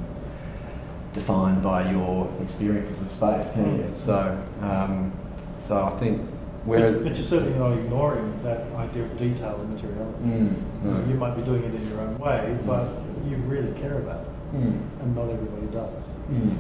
defined by your experiences of space, can you? So, um, so I think where But, but you're certainly not ignoring that idea of detail and materiality. Mm, You mm. You might be doing it in your own way, but you really care about it, Mm. and not everybody does. Mm.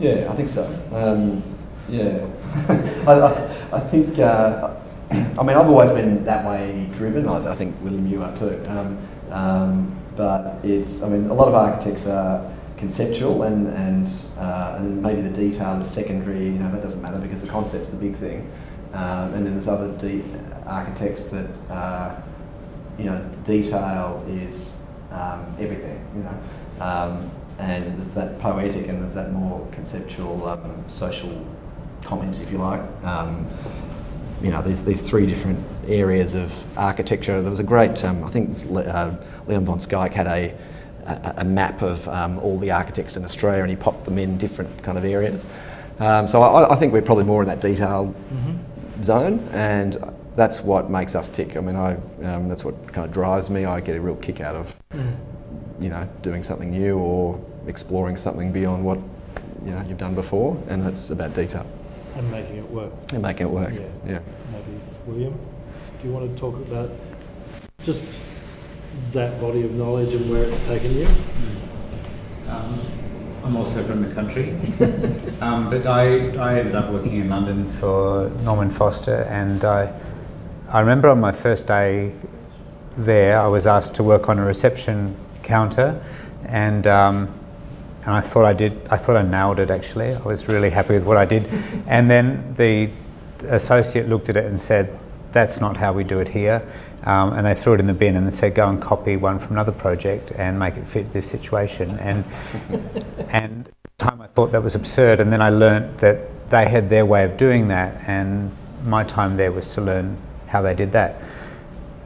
Yeah, I think so. Um, yeah, I, I, I think. Uh, I mean, I've always been that way driven. I, I think William, you are too. Um, um, but it's. I mean, a lot of architects are conceptual, and and uh, and maybe the detail is secondary. You know, that doesn't matter because the concept's the big thing. Um, and then there's other architects that. Uh, you know, detail is um, everything, you know. Um, and there's that poetic and there's that more conceptual um, social comment, if you like. Um, you know, there's these three different areas of architecture. There was a great, um, I think uh, Leon van Schaik had a, a, a map of um, all the architects in Australia and he popped them in different kind of areas. Um, so I, I think we're probably more in that detail zone, and that's what makes us tick. I mean, I um, that's what kind of drives me. I get a real kick out of you know doing something new or exploring something beyond what you know you've done before, and that's about detail And making it work. and making it work. Yeah. yeah. Maybe William, do you want to talk about just that body of knowledge and where it's taken you? Um, I'm also from the country, um, but I, I ended up working in London for Norman Foster, and I, I remember on my first day there, I was asked to work on a reception counter, and um, and I thought I did. I thought I nailed it. Actually, I was really happy with what I did, and then the associate looked at it and said, "That's not how we do it here." Um, and they threw it in the bin and they said, "Go and copy one from another project and make it fit this situation." And and at the time I thought that was absurd, and then I learnt that they had their way of doing that, and my time there was to learn how they did that.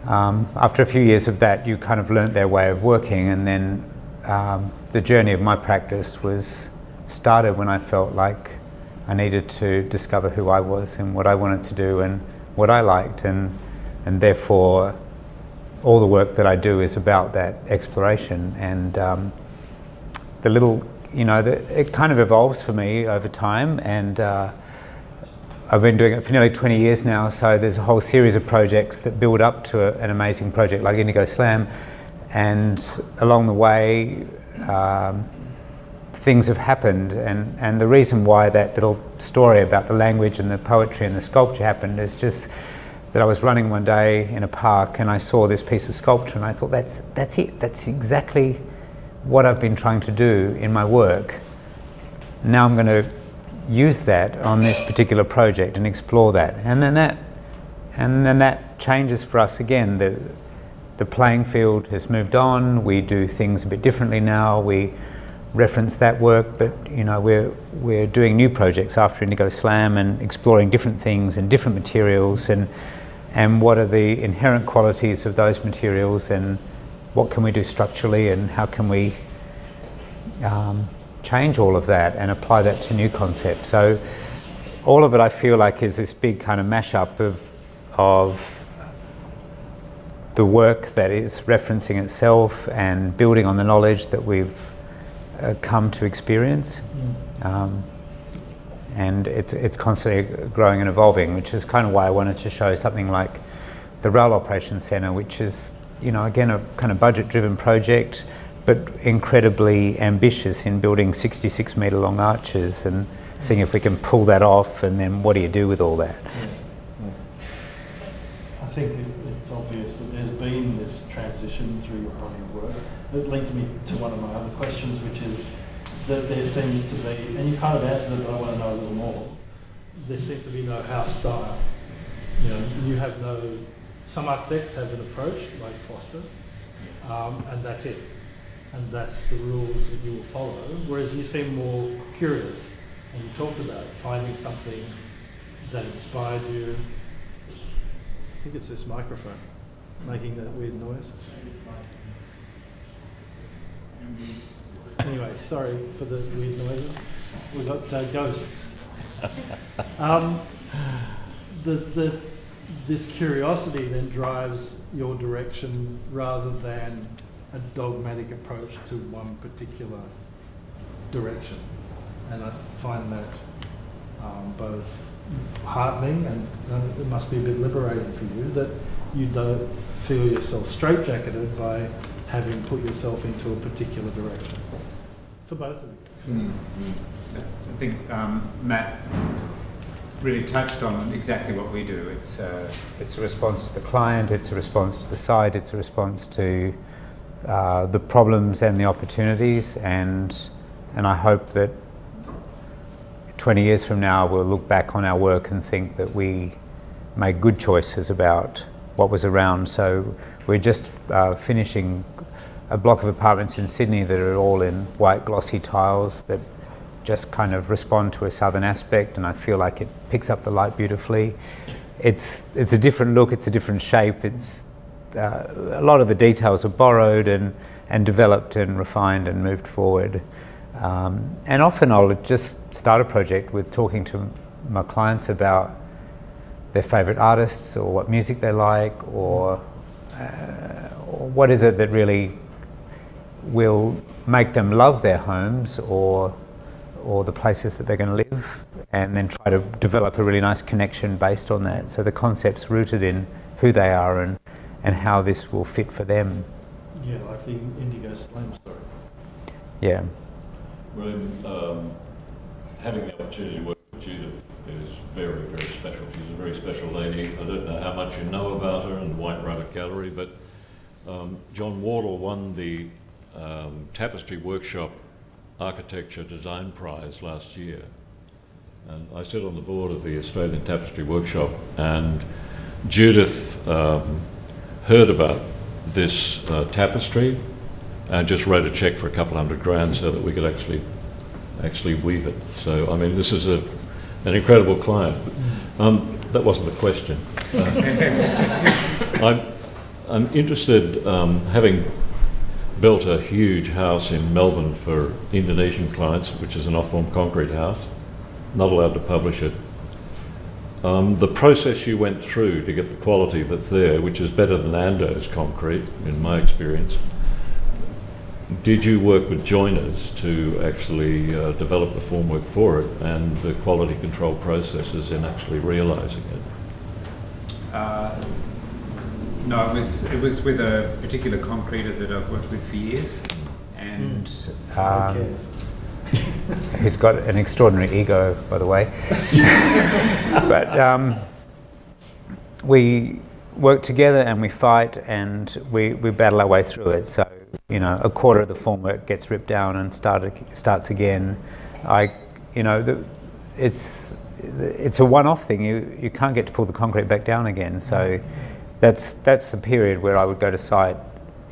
Um, after a few years of that, you kind of learnt their way of working, and then um, the journey of my practice was started when I felt like I needed to discover who I was and what I wanted to do and what I liked, and and therefore all the work that I do is about that exploration. And um, the little, you know, the, it kind of evolves for me over time. And. Uh, I've been doing it for nearly 20 years now, so there's a whole series of projects that build up to a, an amazing project like Indigo Slam, and along the way, um, things have happened, and, and the reason why that little story about the language and the poetry and the sculpture happened is just that I was running one day in a park and I saw this piece of sculpture and I thought that's that's it, that's exactly what I've been trying to do in my work. Now I'm going to use that on this particular project and explore that. And then that, and then that changes for us again. The, the playing field has moved on. We do things a bit differently now. We reference that work, but you know we're we're doing new projects after Indigo Slam and exploring different things and different materials and and what are the inherent qualities of those materials and what can we do structurally and how can we um, change all of that and apply that to new concepts. So all of it I feel like is this big kind of mashup of of the work that is referencing itself and building on the knowledge that we've uh, come to experience. Mm. Um, and it's, it's constantly growing and evolving, which is kind of why I wanted to show something like the Rail Operations Centre, which is, you know, again, a kind of budget driven project, but incredibly ambitious in building 66 metre long arches and seeing if we can pull that off, and then what do you do with all that? I think it's obvious that there's been this transition through your body of work. That leads me to one of my other questions, which is that there seems to be, and you kind of answered it, but I want to know a little more. There seems to be no house style. You know, you have no. Some architects have an approach like Foster, um, and that's it, and that's the rules that you will follow. Whereas you seem more curious, and you talked about finding something that inspired you. I think it's this microphone making that weird noise. Anyway, sorry for the weird noises. We've got uh, ghosts. Um, the, the, this curiosity then drives your direction rather than a dogmatic approach to one particular direction. And I find that um, both heartening and uh, it must be a bit liberating for you that you don't feel yourself straitjacketed by having put yourself into a particular direction for both of you. Mm. I think um, Matt really touched on exactly what we do. It's uh, it's a response to the client, it's a response to the site, it's a response to uh, the problems and the opportunities, and and I hope that 20 years from now we'll look back on our work and think that we made good choices about what was around. So we're just uh, finishing a block of apartments in Sydney that are all in white glossy tiles that just kind of respond to a southern aspect and I feel like it picks up the light beautifully. It's, it's a different look, it's a different shape, it's, uh, a lot of the details are borrowed and, and developed and refined and moved forward. Um, and often I'll just start a project with talking to my clients about their favourite artists or what music they like or, uh, or what is it that really will make them love their homes or or the places that they're going to live and then try to develop a really nice connection based on that. So the concept's rooted in who they are and, and how this will fit for them. Yeah, like the Indigo Slam story. Yeah. William, um, having the opportunity to work with Judith is very, very special. She's a very special lady. I don't know how much you know about her in the White Rabbit Gallery, but um, John Wardle won the um, Tapestry Workshop Architecture Design Prize last year. And I sit on the board of the Australian Tapestry Workshop, and Judith um, heard about this uh, tapestry and just wrote a check for a couple hundred grand so that we could actually actually weave it. So I mean, this is a an incredible client. Um, that wasn't the question. Uh, I'm, I'm interested, um, having built a huge house in Melbourne for Indonesian clients, which is an off-form concrete house. Not allowed to publish it. Um, the process you went through to get the quality that's there, which is better than Ando's concrete, in my experience, did you work with joiners to actually uh, develop the formwork for it and the quality control processes in actually realising it? Uh, no, it was it was with a particular concreter that I've worked with for years, and mm. um, who's got an extraordinary ego, by the way. but um, we work together and we fight and we, we battle our way through it. So you know, a quarter of the formwork gets ripped down and started, starts again. I, you know, the, it's it's a one-off thing. You you can't get to pull the concrete back down again. So that's that's the period where I would go to site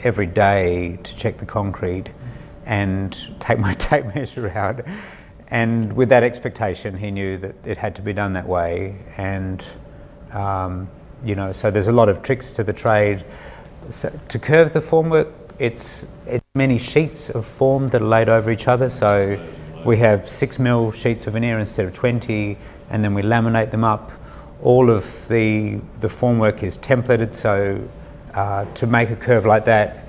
every day to check the concrete and take my tape measure out. And with that expectation, he knew that it had to be done that way. And um, you know, so there's a lot of tricks to the trade. So to curve the formwork, it's, it's many sheets of form that are laid over each other. So we have six mil sheets of veneer instead of 20, and then we laminate them up all of the, the formwork is templated, so uh, to make a curve like that,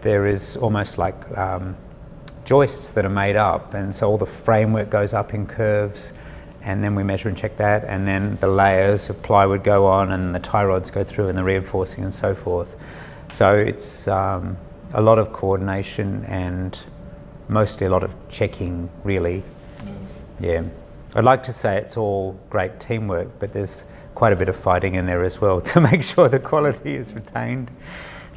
there is almost like um, joists that are made up, and so all the framework goes up in curves, and then we measure and check that, and then the layers of plywood go on, and the tie rods go through, and the reinforcing, and so forth. So it's um, a lot of coordination and mostly a lot of checking, really. Mm. Yeah. I'd like to say it's all great teamwork, but there's quite a bit of fighting in there as well to make sure the quality is retained.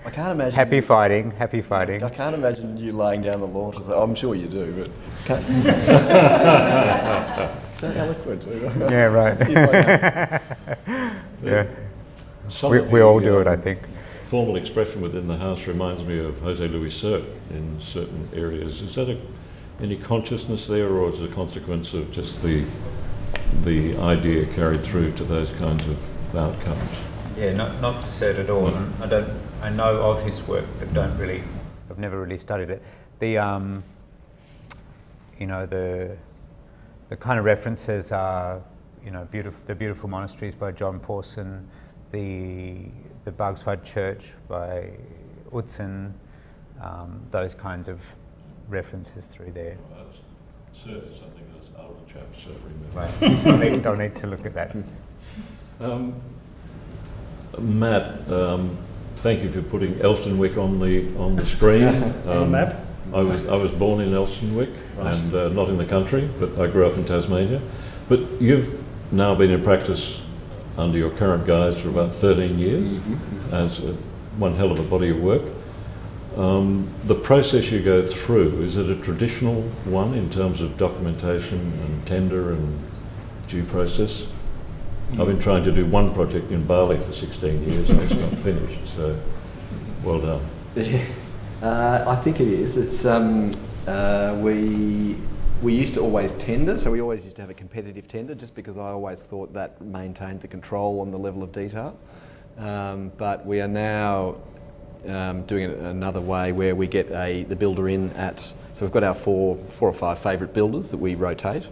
I can't imagine. Happy you, fighting, happy fighting. I can't imagine you laying down the law to say, oh, I'm sure you do, but. So eloquent. Yeah, right. yeah. We, we all do it, I think. Formal expression within the House reminds me of Jose Luis Sert in certain areas. Is that a, any consciousness there, or is it a consequence of just the the idea carried through to those kinds of outcomes? Yeah, not not Sert at all. And I don't. I know of his work, but don't really. I've never really studied it. The um, you know the the kind of references are you know beautiful the beautiful monasteries by John Pawson, the the Bagsværd Church by Utzon, um, those kinds of references through there. Well, that's- something that's older chaps remember. Right. I'll, need, to look at that. Um, Matt, um, thank you for putting Elsternwick on the on the screen. On the Um, map? I was I was born in Elsternwick and uh, not in the country, but I grew up in Tasmania. But you've now been in practice under your current guise for about 13 years, as a, one hell of a body of work. Um, the process you go through is it a traditional one in terms of documentation and tender and due process? I've been trying to do one project in Bali for 16 years and it's not finished, so well done. Uh, I think it is. It's um, uh, we we used to always tender, so we always used to have a competitive tender, just because I always thought that maintained the control on the level of detail. Um, but we are now um, doing it another way, where we get a the builder in at. So we've got our four four or five favourite builders that we rotate,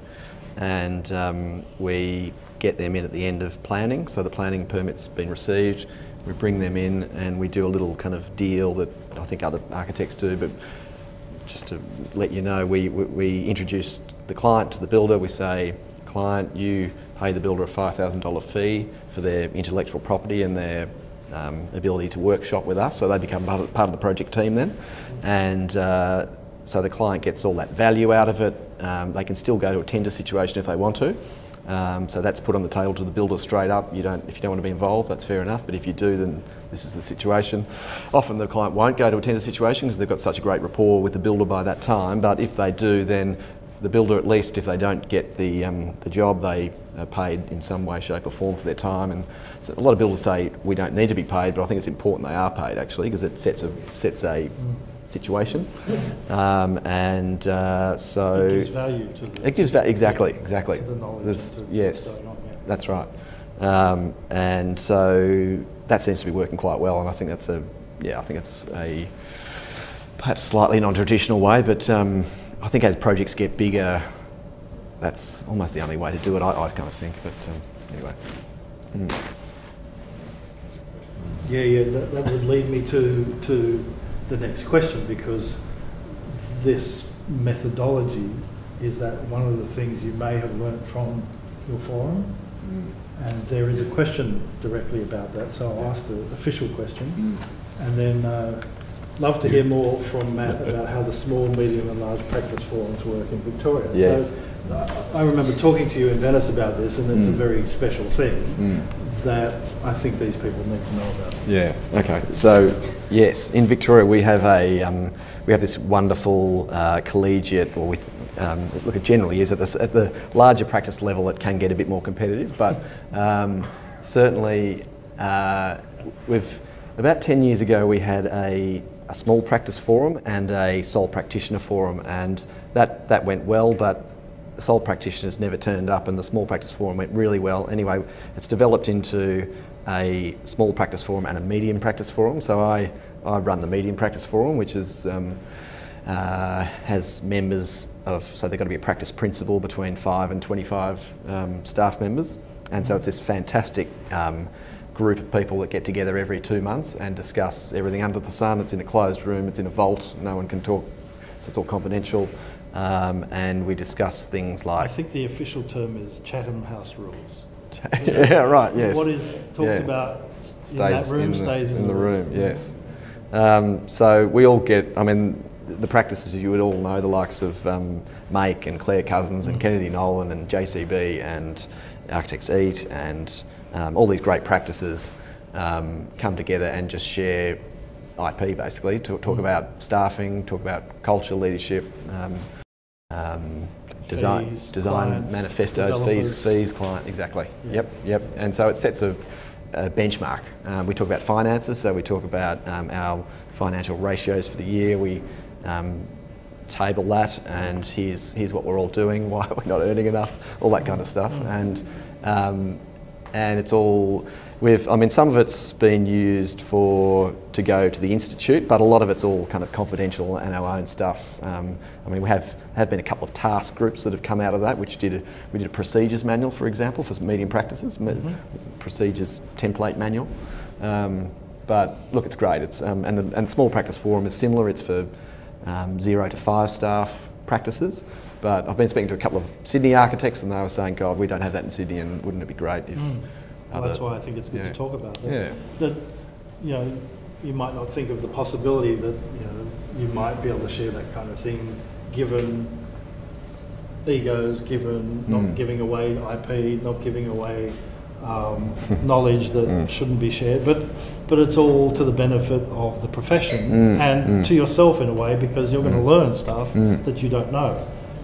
and um, we get them in at the end of planning. So the planning permit's been received. We bring them in and we do a little kind of deal that I think other architects do, but just to let you know, we, we, we introduce the client to the builder. We say, client, you pay the builder a $5,000 fee for their intellectual property and their um, ability to workshop with us. So they become part of, part of the project team then. And uh, so the client gets all that value out of it. Um, they can still go to a tender situation if they want to. Um, so that's put on the table to the builder straight up. You don't, if you don't want to be involved, that's fair enough. But if you do, then this is the situation. Often the client won't go to a tender situation because they've got such a great rapport with the builder by that time. But if they do, then the builder, at least if they don't get the um, the job, they are paid in some way, shape, or form for their time. And so a lot of builders say we don't need to be paid, but I think it's important they are paid actually because it sets a sets a situation. Um, and uh, so It gives value to the, it gives va- exactly, exactly. to the knowledge. There's- that's yes, that's right. Um, and so that seems to be working quite well, and I think that's a yeah, I think it's a perhaps slightly non-traditional way, but um, I think as projects get bigger, that's almost the only way to do it. I, I kind of think, but um, anyway. Mm. Yeah, yeah, that, that would lead me to, to the next question because this methodology is that one of the things you may have learnt from your forum. And there is a question directly about that, so I'll ask the official question. And then uh, love to hear more from Matt about how the small, medium and large practice forums work in Victoria. Yes. So uh, I remember talking to you in Venice about this and it's a Mm. very special thing Mm. That I think these people need to know about. Yeah. Okay. So yes, in Victoria we have a um, we have this wonderful uh, collegiate, or with um, look, it generally is at the, at the larger practice level. It can get a bit more competitive, but um, certainly uh, we've about ten years ago we had a a small practice forum and a sole practitioner forum, and that that went well, but sole practitioners never turned up and the small practice forum went really well. Anyway, it's developed into a small practice forum and a medium practice forum. So I, I run the medium practice forum, which is, um, uh, has members of, so they've got to be a practice principal between 5 and 25 um, staff members. And so it's this fantastic um, group of people that get together every two months and discuss everything under the sun. It's in a closed room, it's in a vault, no one can talk, so it's all confidential. Um, and we discuss things like. I think the official term is Chatham House rules. yeah, right, yes. What is talked Yeah. about in that room in the, stays in, the room. Yes. Um, so we all get. I mean, the practices you would all know the likes of um, Make and Claire Cousins and Kennedy Nolan and JCB and Architects Eat and um, all these great practices um, come together and just share IP basically to talk about staffing, talk about culture, leadership. Um, um, design, Fees, design clients, manifestos, fees, fees, client, exactly. Yeah. Yep, yep. And so it sets a, a benchmark. Um, we talk about finances, so we talk about um, our financial ratios for the year. We um, table that, and here's here's what we're all doing, why we're not earning enough, all that kind of stuff. And um, and it's all we've. I mean, some of it's been used for to go to the institute, but a lot of it's all kind of confidential and our own stuff. Um, I mean, we have have been a couple of task groups that have come out of that, which did a, we did a procedures manual, for example, for medium practices, me- procedures template manual. Um, but look, it's great. It's um, and the, and small practice forum is similar. It's for um, zero to five staff practices. But I've been speaking to a couple of Sydney architects, and they were saying, "God, we don't have that in Sydney, and wouldn't it be great if?" Well, other- that's why I think it's good yeah. to talk about that. Yeah. That, you know, you might not think of the possibility that, you know, you might be able to share that kind of thing, given egos, given not Mm. giving away IP, not giving away um, knowledge that Mm. shouldn't be shared. But, but it's all to the benefit of the profession Mm, and mm. to yourself in a way, because you're going to learn stuff Mm. that you don't know.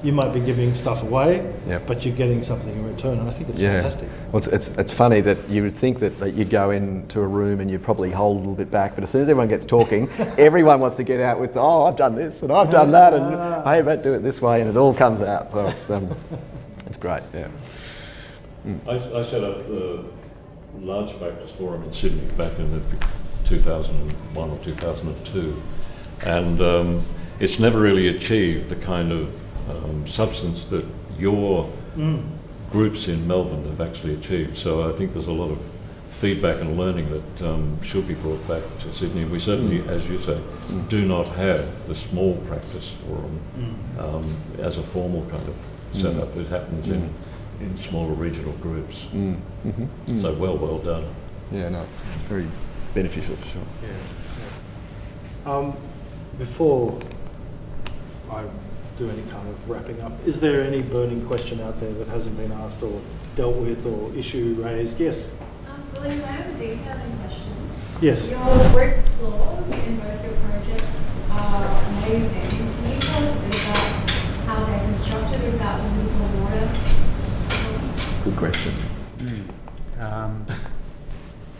You might be giving stuff away, Yep. but you're getting something in return. And I think it's Yeah. fantastic. Well, it's, it's, it's funny that you would think that, that you'd go into a room and you'd probably hold a little bit back, but as soon as everyone gets talking, everyone wants to get out with, oh, I've done this and I've done that, and hey, but do it this way, and it all comes out. So it's, um, it's great, yeah. I, I set up the large practice forum in Sydney back in the 2001 or 2002, and um, it's never really achieved the kind of um, substance that your groups in Melbourne have actually achieved. So I think there's a lot of feedback and learning that um, should be brought back to Sydney. We certainly, as you say, do not have the small practice forum um, as a formal kind of setup. It happens in, in smaller regional groups. Mm, mhm, mm. So well, well done. yeah, no, it's, it's very beneficial for sure. Yeah. yeah. Um, before I do any kind of wrapping up, is there any burning question out there that hasn't been asked or dealt with or issue raised? Yes. Um, William, I have a detailing question. Yes. Your brick floors in both your projects are amazing. Can you tell us a bit about how they're constructed without visible water? Good question. Um,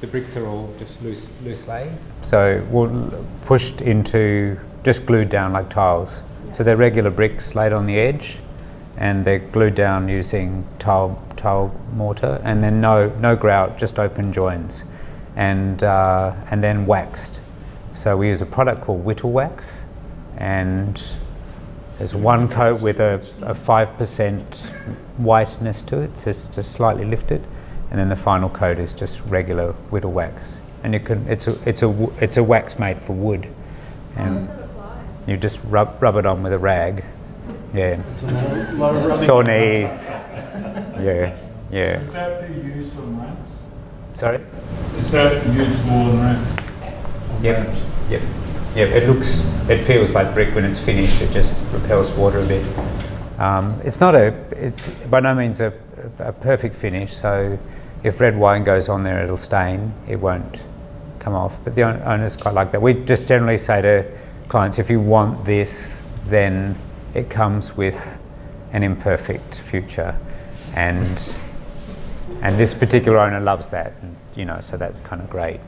the bricks are all just loose, loose lay. So we'll pushed into, just glued down like tiles. So they're regular bricks laid on the edge and they're glued down using tile, tile mortar and then no, no grout, just open joins and, uh, and then waxed. So we use a product called Whittle Wax and there's one coat with a, a 5% whiteness to it, so it's just slightly lifted, and then the final coat is just regular whittle wax. And you can, it's a, it's a, it's a wax made for wood, and? You just rub, rub it on with a rag. Yeah, It's a lot of, rubbing. sore knees. Yeah, yeah. Is that be used on ramps? Sorry. Is that usable on ramps? On Yep. ramps? Yep. Yep. It looks, it feels like brick when it's finished. It just repels water a bit. Um, it's not a, it's by no means a, a perfect finish. So if red wine goes on there, it'll stain. It won't come off. But the owners quite like that. We just generally say to clients, if you want this, then it comes with an imperfect future, and and this particular owner loves that. And, you know, so that's kind of great.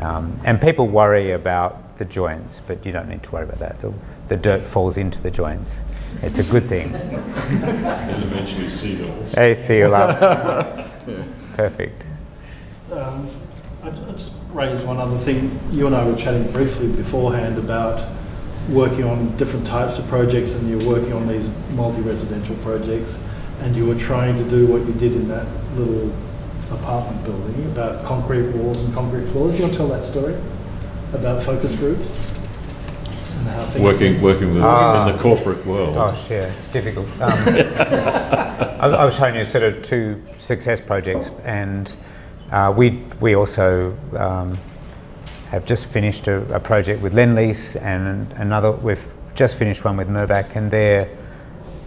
Um, and people worry about the joints, but you don't need to worry about that. The, the dirt falls into the joints. It's a good thing. And eventually seagulls. They seal up. Perfect. Um, I I just raise one other thing. You and I were chatting briefly beforehand about working on different types of projects, and you're working on these multi-residential projects, and you were trying to do what you did in that little apartment building about concrete walls and concrete floors. Do you want to tell that story about focus groups and how things Working, working with, Ah. in the corporate world. Gosh, yeah, it's difficult. Um, I, I was showing you sort of two success projects, and uh, we we also um, have just finished a, a project with Lendlease, and another we've just finished one with Mirvac, and they're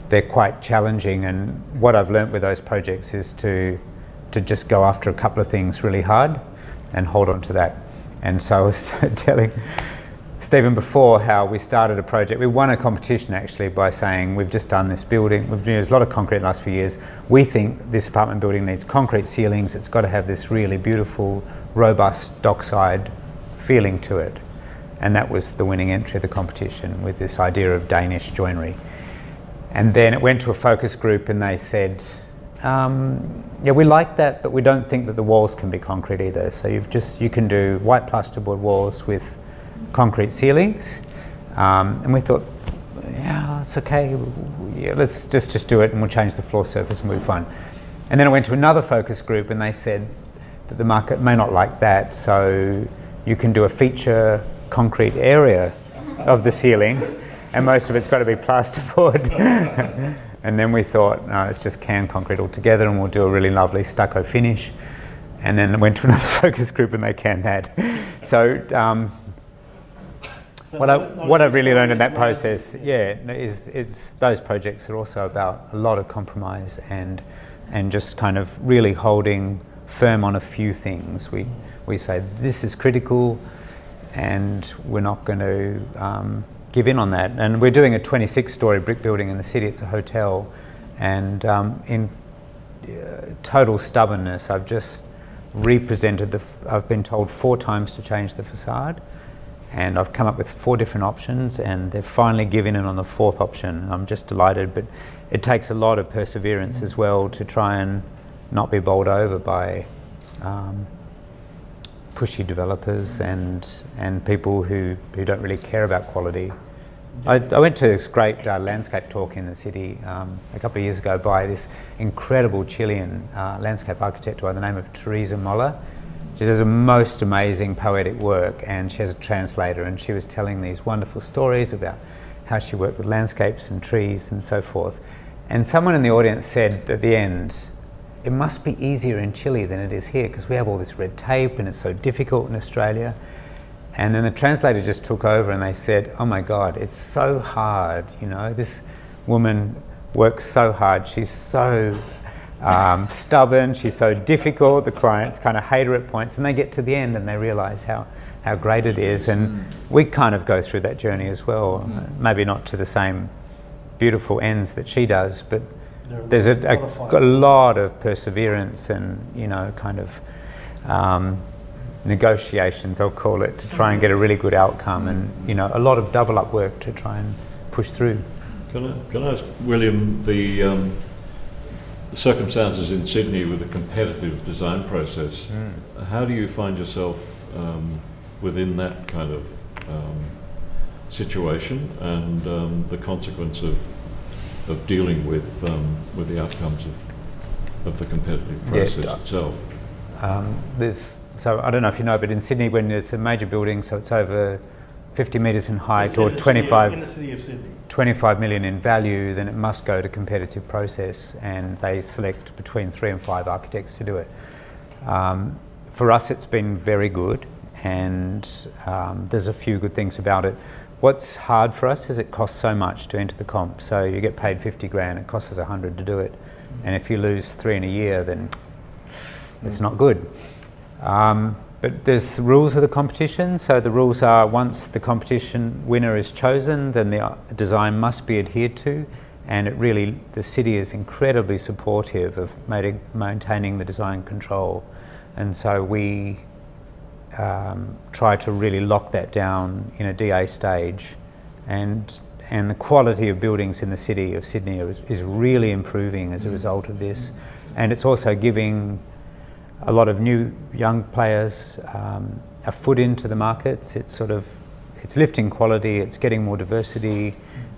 they're quite challenging. And what I've learnt with those projects is to to just go after a couple of things really hard and hold on to that. And so I was telling Stephen before how we started a project. We won a competition actually by saying we've just done this building. We've used a lot of concrete last few years. We think this apartment building needs concrete ceilings. It's got to have this really beautiful, robust dockside feeling to it. And that was the winning entry of the competition with this idea of Danish joinery. And then it went to a focus group and they said, um, yeah, we like that, but we don't think that the walls can be concrete either. So you've just, you can do white plasterboard walls with concrete ceilings. Um, and we thought, yeah, it's okay. Yeah, let's just, just do it and we'll change the floor surface and we'll be fine. And then I went to another focus group and they said that the market may not like that. So you can do a feature concrete area of the ceiling and most of it's got to be plasterboard. and then we thought, no, it's just canned concrete altogether and we'll do a really lovely stucco finish. And then went to another focus group and they canned that. So um, what I, what I've really learned in that process, yeah, is it's those projects are also about a lot of compromise and and just kind of really holding firm on a few things. We we say this is critical, and we're not going to um, give in on that. And we're doing a 26-story brick building in the city. It's a hotel, and um, in uh, total stubbornness, I've just represented the. F- I've been told four times to change the facade and I've come up with four different options, and they've finally given in on the fourth option. I'm just delighted, but it takes a lot of perseverance as well to try and not be bowled over by um, pushy developers and and people who, who don't really care about quality. I, I went to this great uh, landscape talk in the city um, a couple of years ago by this incredible Chilean uh, landscape architect by the name of Teresa Moller. She does a most amazing poetic work and she has a translator and she was telling these wonderful stories about how she worked with landscapes and trees and so forth. And someone in the audience said at the end, it must be easier in Chile than it is here because we have all this red tape and it's so difficult in Australia. And then the translator just took over and they said, oh my God, it's so hard, you know, this woman works so hard, she's so um, stubborn, she's so difficult, the clients kind of hate her at points, and they get to the end and they realise how, how great it is. And we kind of go through that journey as well, uh, maybe not to the same beautiful ends that she does, but There there's a, lot of a, a lot of perseverance and, you know, kind of um, negotiations, I'll call it, to try and get a really good outcome, and, you know, a lot of double up work to try and push through. Can I, can I ask William the, um, the circumstances in Sydney with the competitive design process? How do you find yourself um, within that kind of um, situation and um, the consequence of of dealing with um, with the outcomes of of the competitive process uh, itself? Um, there's, so I don't know if you know, but in Sydney, when it's a major building, so it's over 50 metres in height or In the city of- 25, in the city of Sydney. 25 million in value, then it must go to competitive process, and they select between three and five architects to do it. Um, for us, it's been very good, and um, there's a few good things about it. What's hard for us is it costs so much to enter the comp. So you get paid 50 grand, it costs us 100 to do it, and if you lose three in a year, then it's not good. Um, but there's rules of the competition. So the rules are once the competition winner is chosen, then the uh, design must be adhered to, and it really the city is incredibly supportive of maintaining the design control, and so we um, try to really lock that down in a DA stage, and and the quality of buildings in the city of Sydney is, is really improving as a result of this, and it's also giving a lot of new young players um, a foot into the markets. It's sort of it's lifting quality. It's getting more diversity.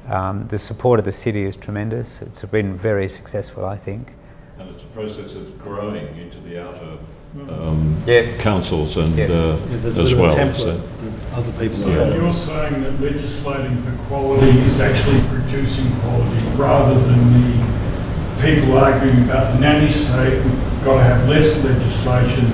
Um, the support of the city is tremendous. It's been very successful, I think. and it's a process that's growing into the outer um, Yeah. councils and Yeah. uh, Yeah, as bit of a well. So, other people So followed. you're saying that legislating for quality is actually producing quality rather than the people arguing about the nanny state, we've got to have less legislation.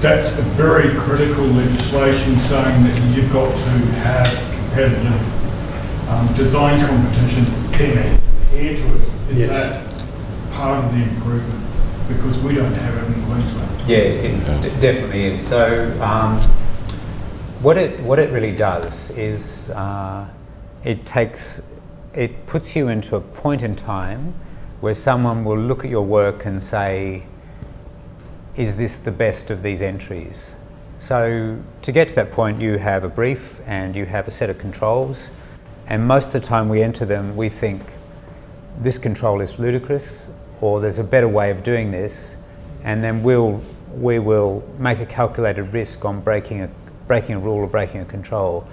That's a very critical legislation saying that you've got to have competitive um, design competitions, then adhere to it. Is Yes. that part of the improvement? Because we don't have it in Queensland. Yeah, it d- definitely is. So, um, what it what it really does is uh, it takes it puts you into a point in time where someone will look at your work and say, "Is this the best of these entries?" So, to get to that point, you have a brief and you have a set of controls, and most of the time we enter them, we think this control is ludicrous or there's a better way of doing this and then we'll we will make a calculated risk on breaking a breaking a rule or breaking a control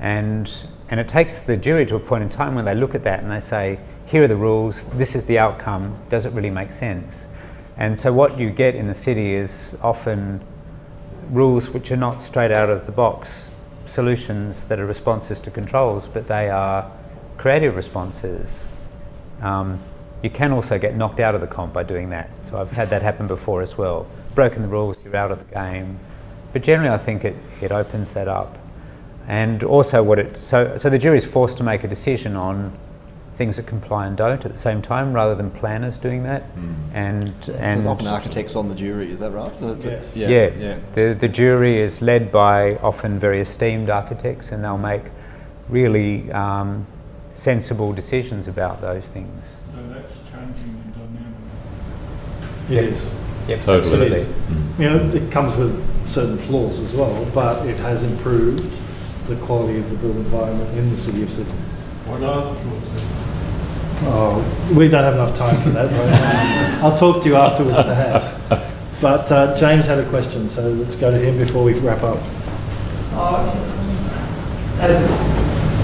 and and it takes the jury to a point in time when they look at that and they say here are the rules this is the outcome does it really make sense and so what you get in the city is often rules which are not straight out of the box solutions that are responses to controls but they are creative responses um, you can also get knocked out of the comp by doing that. So I've had that happen before as well. Broken the rules, you're out of the game. But generally, I think it, it opens that up. And also, what it so so the jury is forced to make a decision on things that comply and don't at the same time, rather than planners doing that. And So and often architects on the jury, is that right? That's it? Yes. yeah, yeah. The, the jury is led by often very esteemed architects, and they'll make really um, sensible decisions about those things. So that's changing the dynamic. It is. Yep, Totally. It is. You know, it comes with certain flaws as well, but it has improved the quality of the built environment in the city of Sydney. What are the flaws? Oh, we don't have enough time for that. Right? I'll talk to you afterwards, perhaps. But uh, James had a question, so let's go to him before we wrap up. As,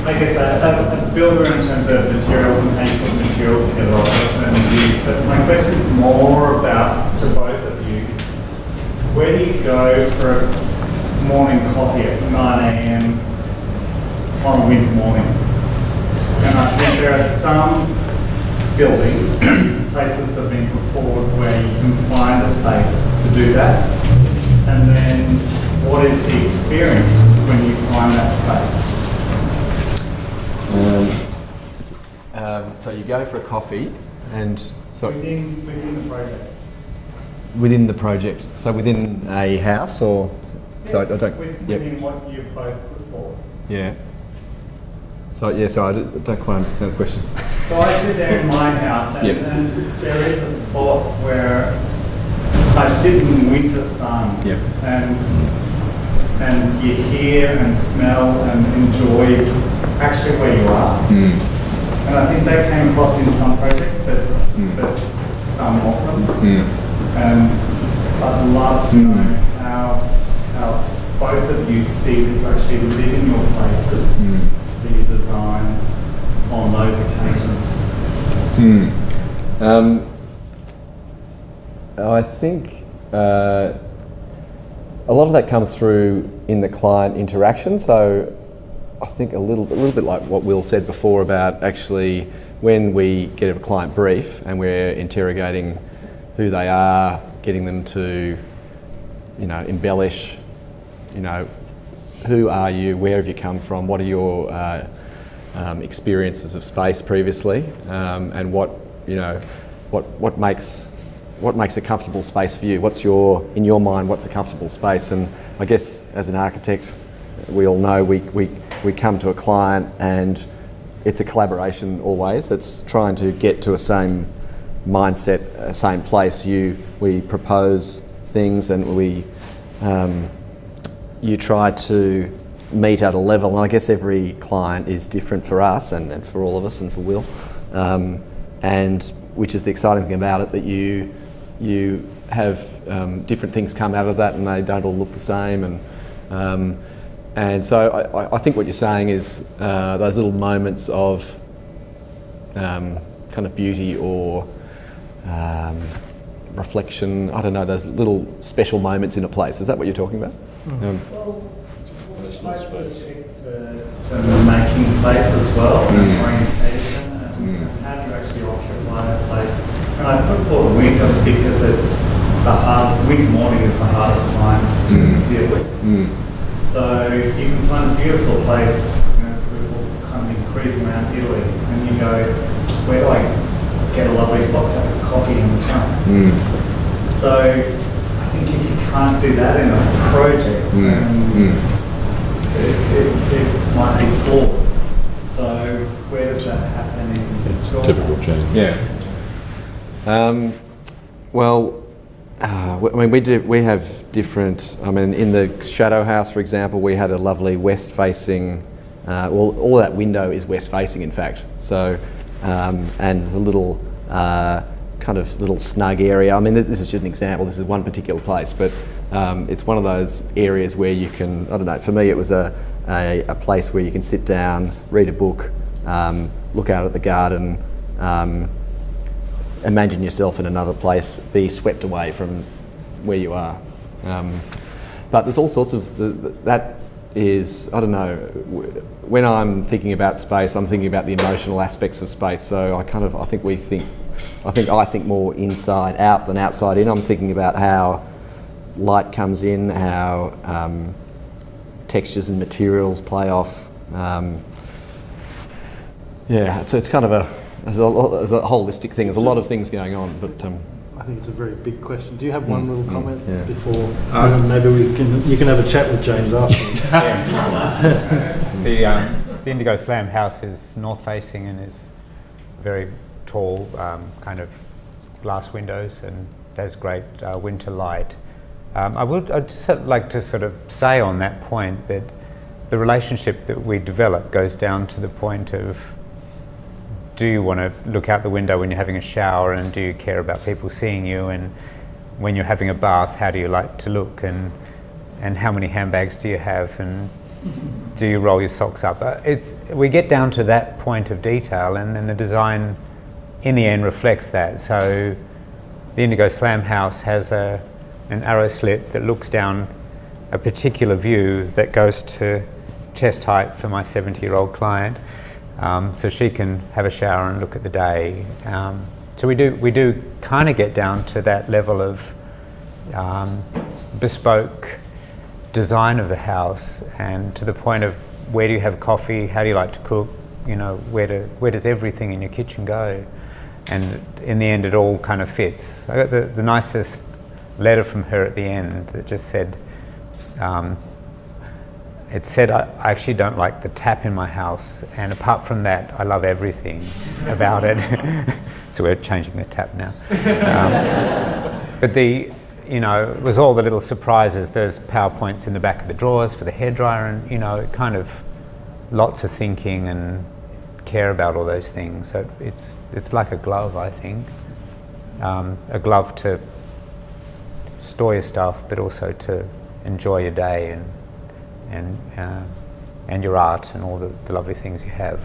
I guess, a, a, a builder in terms of materials and how you put materials together, I've certainly used, but my question is more about, to both of you, where do you go for a morning coffee at 9 a.m. on a winter morning? And I think there are some buildings, places that have been put forward where you can find a space to do that. And then what is the experience when you find that space? Um, um, so you go for a coffee and so Within, within the project? within the project, so within a house or so I, I don't. Within what you've both put forward. Yeah. So yeah, so I don't, quite understand the question. So I sit there in my house and, Yep. and there is a spot where I sit in winter sun Yep. and and you hear and smell and enjoy actually where you are. Mm. And I think that came across in some projects, but, Mm. but some of them. Mm. And I'd love to know how, how both of you see that you actually live in your places Mm. you design on those occasions. Hmm. Um, I think uh, a lot of that comes through in the client interaction. So I think a little, a little bit like what Will said before about actually when we get a client brief and we're interrogating who they are, getting them to, you know, embellish, you know, who are you, where have you come from, what are your uh, um, experiences of space previously, um, and what you know, what what makes what makes a comfortable space for you? What's your in your mind? What's a comfortable space? And I guess as an architect, we all know we we, we come to a client and it's a collaboration always. It's trying to get to a same mindset, a same place. You we propose things and we. Um, you try to meet at a level, and I guess every client is different for us and, and for all of us and for Will, um, and which is the exciting thing about it that you you have um, different things come out of that and they don't all look the same and um, and so I, I think what you're saying is uh, those little moments of um, kind of beauty or um, reflection. I don't know those little special moments in a place. Is that what you're talking about? Um, That's not space. to, to the making place as well, Mm. orientation, and how do you actually occupy that place? And I put forward winter because it's the hard, winter morning is the hardest time to Mm. deal with. mm, So you can find a beautiful place, you know, people kind of cruising around Italy, and you go, where do I get a lovely spot to have a coffee in the sun? mm, So I think if you can't do that in a project, mm, then mm. it, it, it might be flawed. So where does that happen in It's your typical change. Yeah. Um, well, uh, I mean, we do. We have different. I mean, in the shadow house, for example, we had a lovely west-facing. Uh, well, all that window is west-facing, in fact. So, um, and there's a little uh, kind of little snug area. I mean, this is just an example. This is one particular place, but um, it's one of those areas where you can. I don't know. For me, it was a a, a place where you can sit down, read a book, um, look out at the garden. Um, imagine yourself in another place, be swept away from where you are. Um, but there's all sorts of that is I don't know. When I'm thinking about space, I'm thinking about the emotional aspects of space. So I kind of I think we think I think I think more inside out than outside in. I'm thinking about how light comes in, how um, textures and materials play off. Um, yeah, it's, it's kind of a there's a, lot, there's a holistic thing. There's a lot of things going on, but um, I think it's a very big question. Do you have one little comment yeah. before? and maybe we can. You can have a chat with James after. The, um, the Indigo Slam house is north facing and is very tall, um, kind of glass windows and has great uh, winter light. Um, I would I'd just like to sort of say on that point that the relationship that we develop goes down to the point of do you want to look out the window when you're having a shower and do you care about people seeing you? And when you're having a bath how do you like to look? And and how many handbags do you have? And do you roll your socks up? Uh, it's we get down to that point of detail and then the design in the end reflects that. So the Indigo Slam house has a an arrow slit that looks down a particular view that goes to chest height for my 70 year old client um, so she can have a shower and look at the day. Um, so we do we do kind of get down to that level of um, bespoke design of the house, and to the point of where do you have coffee, how do you like to cook, you know, where do where does everything in your kitchen go, and in the end it all kind of fits. I got the, the nicest letter from her at the end that just said. Um, it said I, I actually don't like the tap in my house, and apart from that, I love everything about it. so we're changing the tap now. Um, but the, you know, it was all the little surprises. There's powerpoints in the back of the drawers for the hairdryer, and you know, kind of lots of thinking and care about all those things. So it's it's like a glove, I think, um, a glove to store your stuff, but also to enjoy your day and and uh, and your art and all the, the lovely things you have.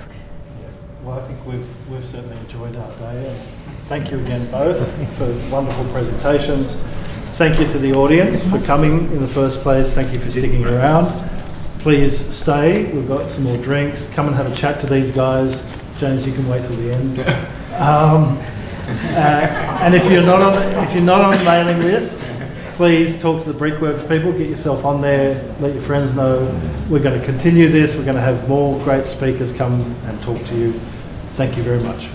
Well, I think we've we've certainly enjoyed our day. And thank you again both for wonderful presentations. Thank you to the audience for coming in the first place. Thank you for sticking around. Please stay. We've got some more drinks. Come and have a chat to these guys. James, you can wait till the end. Um, uh, and if you're not on if you're not on the mailing list, please talk to the Brickworks people. Get yourself on there. Let your friends know. We're going to continue this. We're going to have more great speakers come and talk to you. Thank you very much.